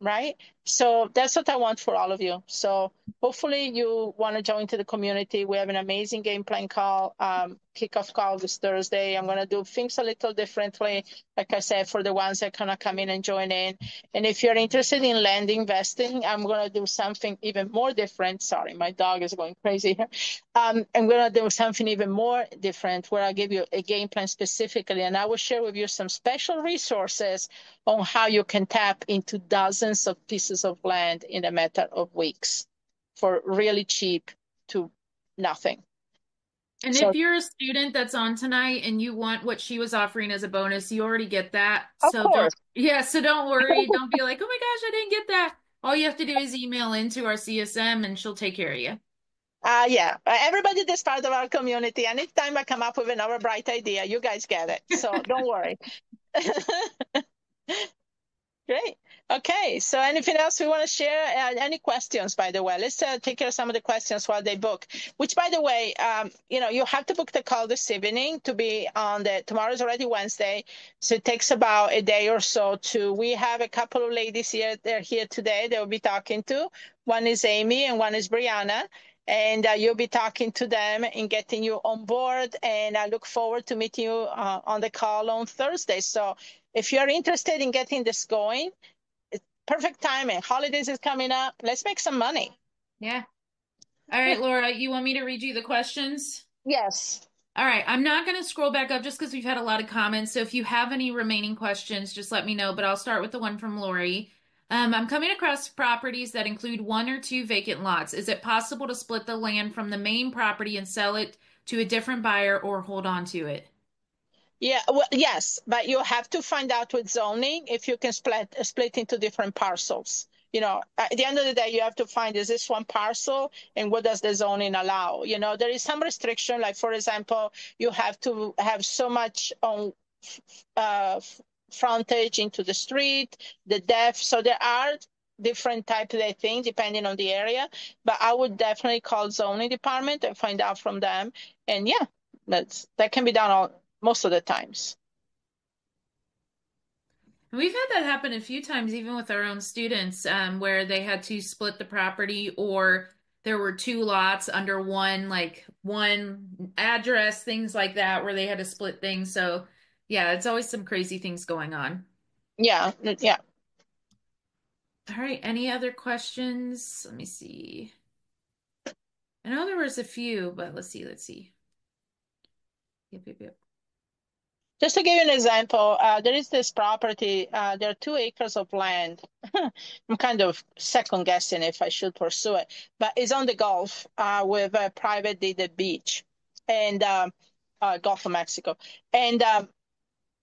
Right? So that's what I want for all of you. So hopefully you want to join to the community. We have an amazing game plan call, um, kickoff call this Thursday. I'm going to do things a little differently, like I said, for the ones that kind of come in and join in. And if you're interested in land investing, I'm going to do something even more different. Sorry, my dog is going crazy here. Um, I'm going to do something even more different where I give you a game plan specifically, and I will share with you some special resources on how you can tap into dozens of pieces of land in a matter of weeks for really cheap to nothing. And so, if you're a student that's on tonight and you want what she was offering as a bonus, you already get that. Of so course. don't yeah, so don't worry. don't be like, oh my gosh, I didn't get that. All you have to do is email into our CSM and she'll take care of you. Uh, yeah, everybody that's part of our community. Anytime I come up with another bright idea, you guys get it. So don't worry. Great. Okay, so anything else we want to share? Uh, any questions, by the way? Let's uh, take care of some of the questions while they book. Which, by the way, um, you know, you have to book the call this evening to be on the. Tomorrow is already Wednesday, so it takes about a day or so to. We have a couple of ladies here. They're here today. They'll be talking to. One is Amy and one is Brianna and uh, you'll be talking to them and getting you on board. And I look forward to meeting you uh, on the call on Thursday. So if you're interested in getting this going, perfect timing. Holidays is coming up. Let's make some money. Yeah. All right, Laura, you want me to read you the questions? Yes. All right. I'm not going to scroll back up just because we've had a lot of comments. So if you have any remaining questions, just let me know. But I'll start with the one from Lori. Um, I'm coming across properties that include one or two vacant lots. Is it possible to split the land from the main property and sell it to a different buyer or hold on to it? Yeah, well, yes, but you have to find out with zoning if you can split split into different parcels. You know, at the end of the day, you have to find is this one parcel and what does the zoning allow? You know, there is some restriction, like for example, you have to have so much on uh, frontage into the street, the depth. So there are different types of things depending on the area. But I would definitely call zoning department and find out from them. And yeah, that's that can be done all most of the times. We've had that happen a few times, even with our own students, um, where they had to split the property or there were two lots under one, like one address, things like that, where they had to split things. So, yeah, it's always some crazy things going on. Yeah, yeah. All right. Any other questions? Let me see. I know there was a few, but let's see. Let's see. Yep, yep, yep. Just to give you an example, uh, there is this property, uh, there are two acres of land. I'm kind of second guessing if I should pursue it, but it's on the Gulf uh, with a private deeded beach and um, uh, Gulf of Mexico. And, um,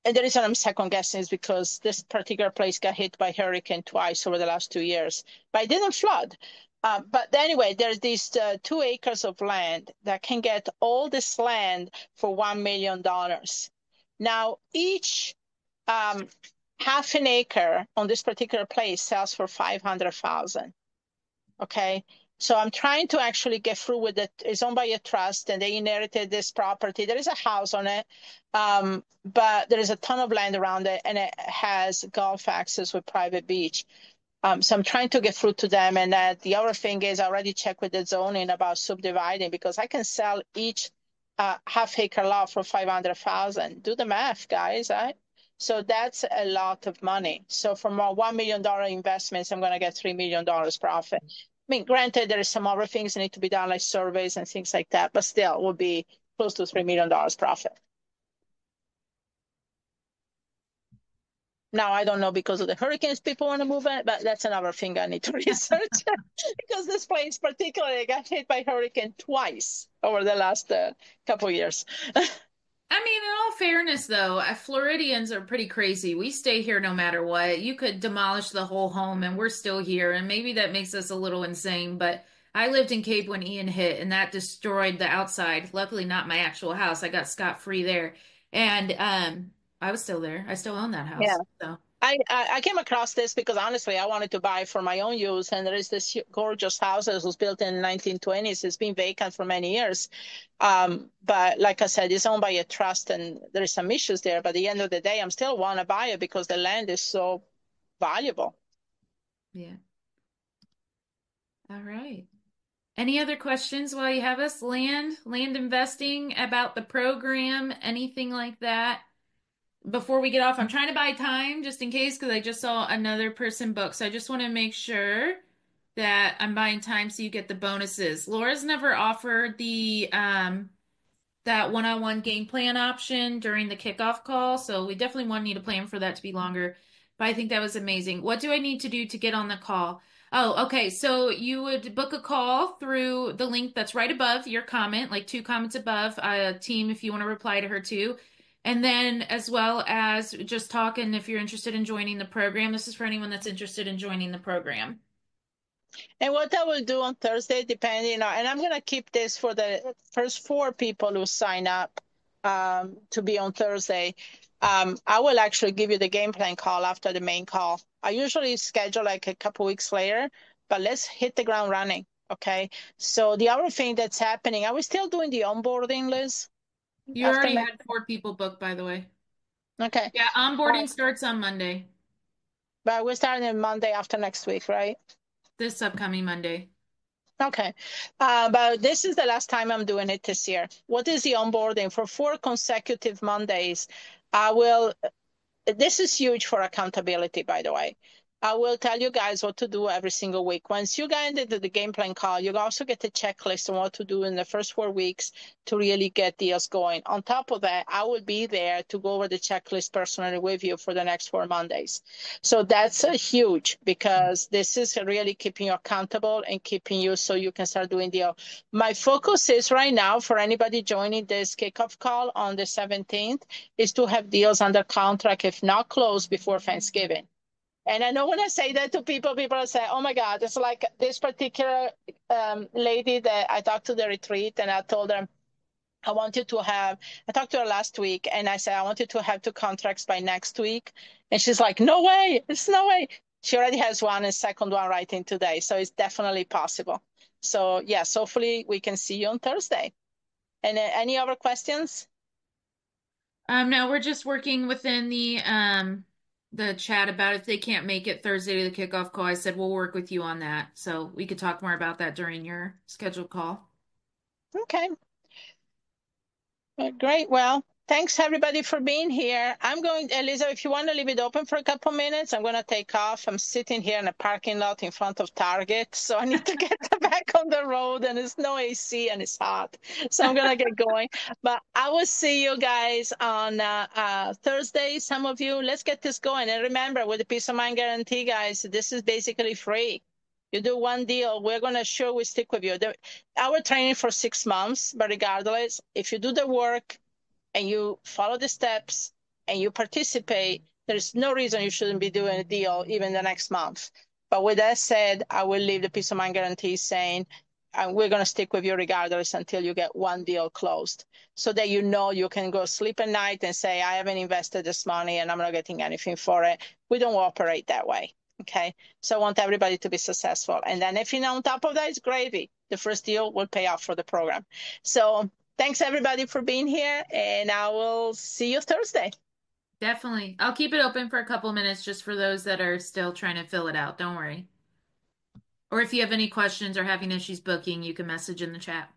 and the reason I'm second guessing is because this particular place got hit by hurricane twice over the last two years, but it didn't flood. Uh, but anyway, there's these uh, two acres of land that can get all this land for $1 million. Now, each um, half an acre on this particular place sells for 500,000. Okay. So I'm trying to actually get through with it. It's owned by a trust and they inherited this property. There is a house on it, um, but there is a ton of land around it and it has Gulf access with private beach. Um, so I'm trying to get through to them. And uh, the other thing is I already checked with the zoning about subdividing because I can sell each uh, half acre lot for 500,000. Do the math, guys. Right? So that's a lot of money. So from a $1 million investments, I'm going to get $3 million profit. I mean, granted, there is some other things that need to be done, like surveys and things like that, but still will be close to $3 million profit. Now, I don't know because of the hurricanes people want to move it, but that's another thing I need to research because this place particularly got hit by hurricane twice over the last uh, couple years. I mean, in all fairness, though, uh, Floridians are pretty crazy. We stay here no matter what. You could demolish the whole home and we're still here. And maybe that makes us a little insane, but I lived in Cape when Ian hit and that destroyed the outside. Luckily, not my actual house. I got scot free there. And um, I was still there. I still own that house. Yeah. So. I, I came across this because honestly, I wanted to buy for my own use. And there is this gorgeous house that was built in the 1920s. It's been vacant for many years. Um, but like I said, it's owned by a trust and there is some issues there. But at the end of the day, I'm still want to buy it because the land is so valuable. Yeah. All right. Any other questions while you have us? Land, land investing, about the program, anything like that? Before we get off, I'm trying to buy time just in case because I just saw another person book. So I just want to make sure that I'm buying time so you get the bonuses. Laura's never offered the um that one-on-one game plan option during the kickoff call, so we definitely want to need a plan for that to be longer. But I think that was amazing. What do I need to do to get on the call? Oh, okay. So you would book a call through the link that's right above your comment, like two comments above. Uh, team, if you want to reply to her too and then, as well as just talking, if you're interested in joining the program, this is for anyone that's interested in joining the program. And what I will do on Thursday, depending on, and I'm going to keep this for the first four people who sign up um, to be on Thursday. Um, I will actually give you the game plan call after the main call. I usually schedule like a couple weeks later, but let's hit the ground running. Okay. So the other thing that's happening, are we still doing the onboarding, Liz? You already had four people booked, by the way. Okay. Yeah, onboarding uh, starts on Monday. But we're starting on Monday after next week, right? This upcoming Monday. Okay. Uh, but this is the last time I'm doing it this year. What is the onboarding? For four consecutive Mondays, I will. This is huge for accountability, by the way. I will tell you guys what to do every single week. Once you get into the game plan call, you also get a checklist on what to do in the first four weeks to really get deals going. On top of that, I will be there to go over the checklist personally with you for the next four Mondays. So that's a huge because this is really keeping you accountable and keeping you so you can start doing deal. My focus is right now for anybody joining this kickoff call on the 17th is to have deals under contract, if not closed before Thanksgiving. And I know when I say that to people, people say, oh my God, it's like this particular um, lady that I talked to the retreat and I told her, I want you to have, I talked to her last week and I said, I want you to have two contracts by next week. And she's like, no way, it's no way. She already has one and second one writing today. So it's definitely possible. So yes, hopefully we can see you on Thursday. And uh, any other questions? Um, no, we're just working within the um the chat about if they can't make it Thursday to the kickoff call. I said we'll work with you on that. So we could talk more about that during your scheduled call. Okay. Great. Well, thanks everybody for being here. I'm going, Elisa, if you want to leave it open for a couple minutes, I'm going to take off. I'm sitting here in a parking lot in front of Target, so I need to get back on the road and it's no AC and it's hot. So I'm going to get going. But I will see you guys on uh, uh, Thursday. Some of you, let's get this going. And remember, with the Peace of Mind Guarantee, guys, this is basically free. You do one deal, we're going to sure we stick with you. The, our training for six months, but regardless, if you do the work, and you follow the steps and you participate, there's no reason you shouldn't be doing a deal even the next month. But with that said, I will leave the peace of mind guarantee saying, and we're going to stick with you regardless until you get one deal closed so that you know you can go sleep at night and say, I haven't invested this money and I'm not getting anything for it. We don't operate that way. Okay. So I want everybody to be successful. And then if you know on top of that, it's gravy. The first deal will pay off for the program. So thanks everybody for being here and I will see you Thursday. Definitely. I'll keep it open for a couple minutes just for those that are still trying to fill it out. Don't worry. Or if you have any questions or having issues booking, you can message in the chat.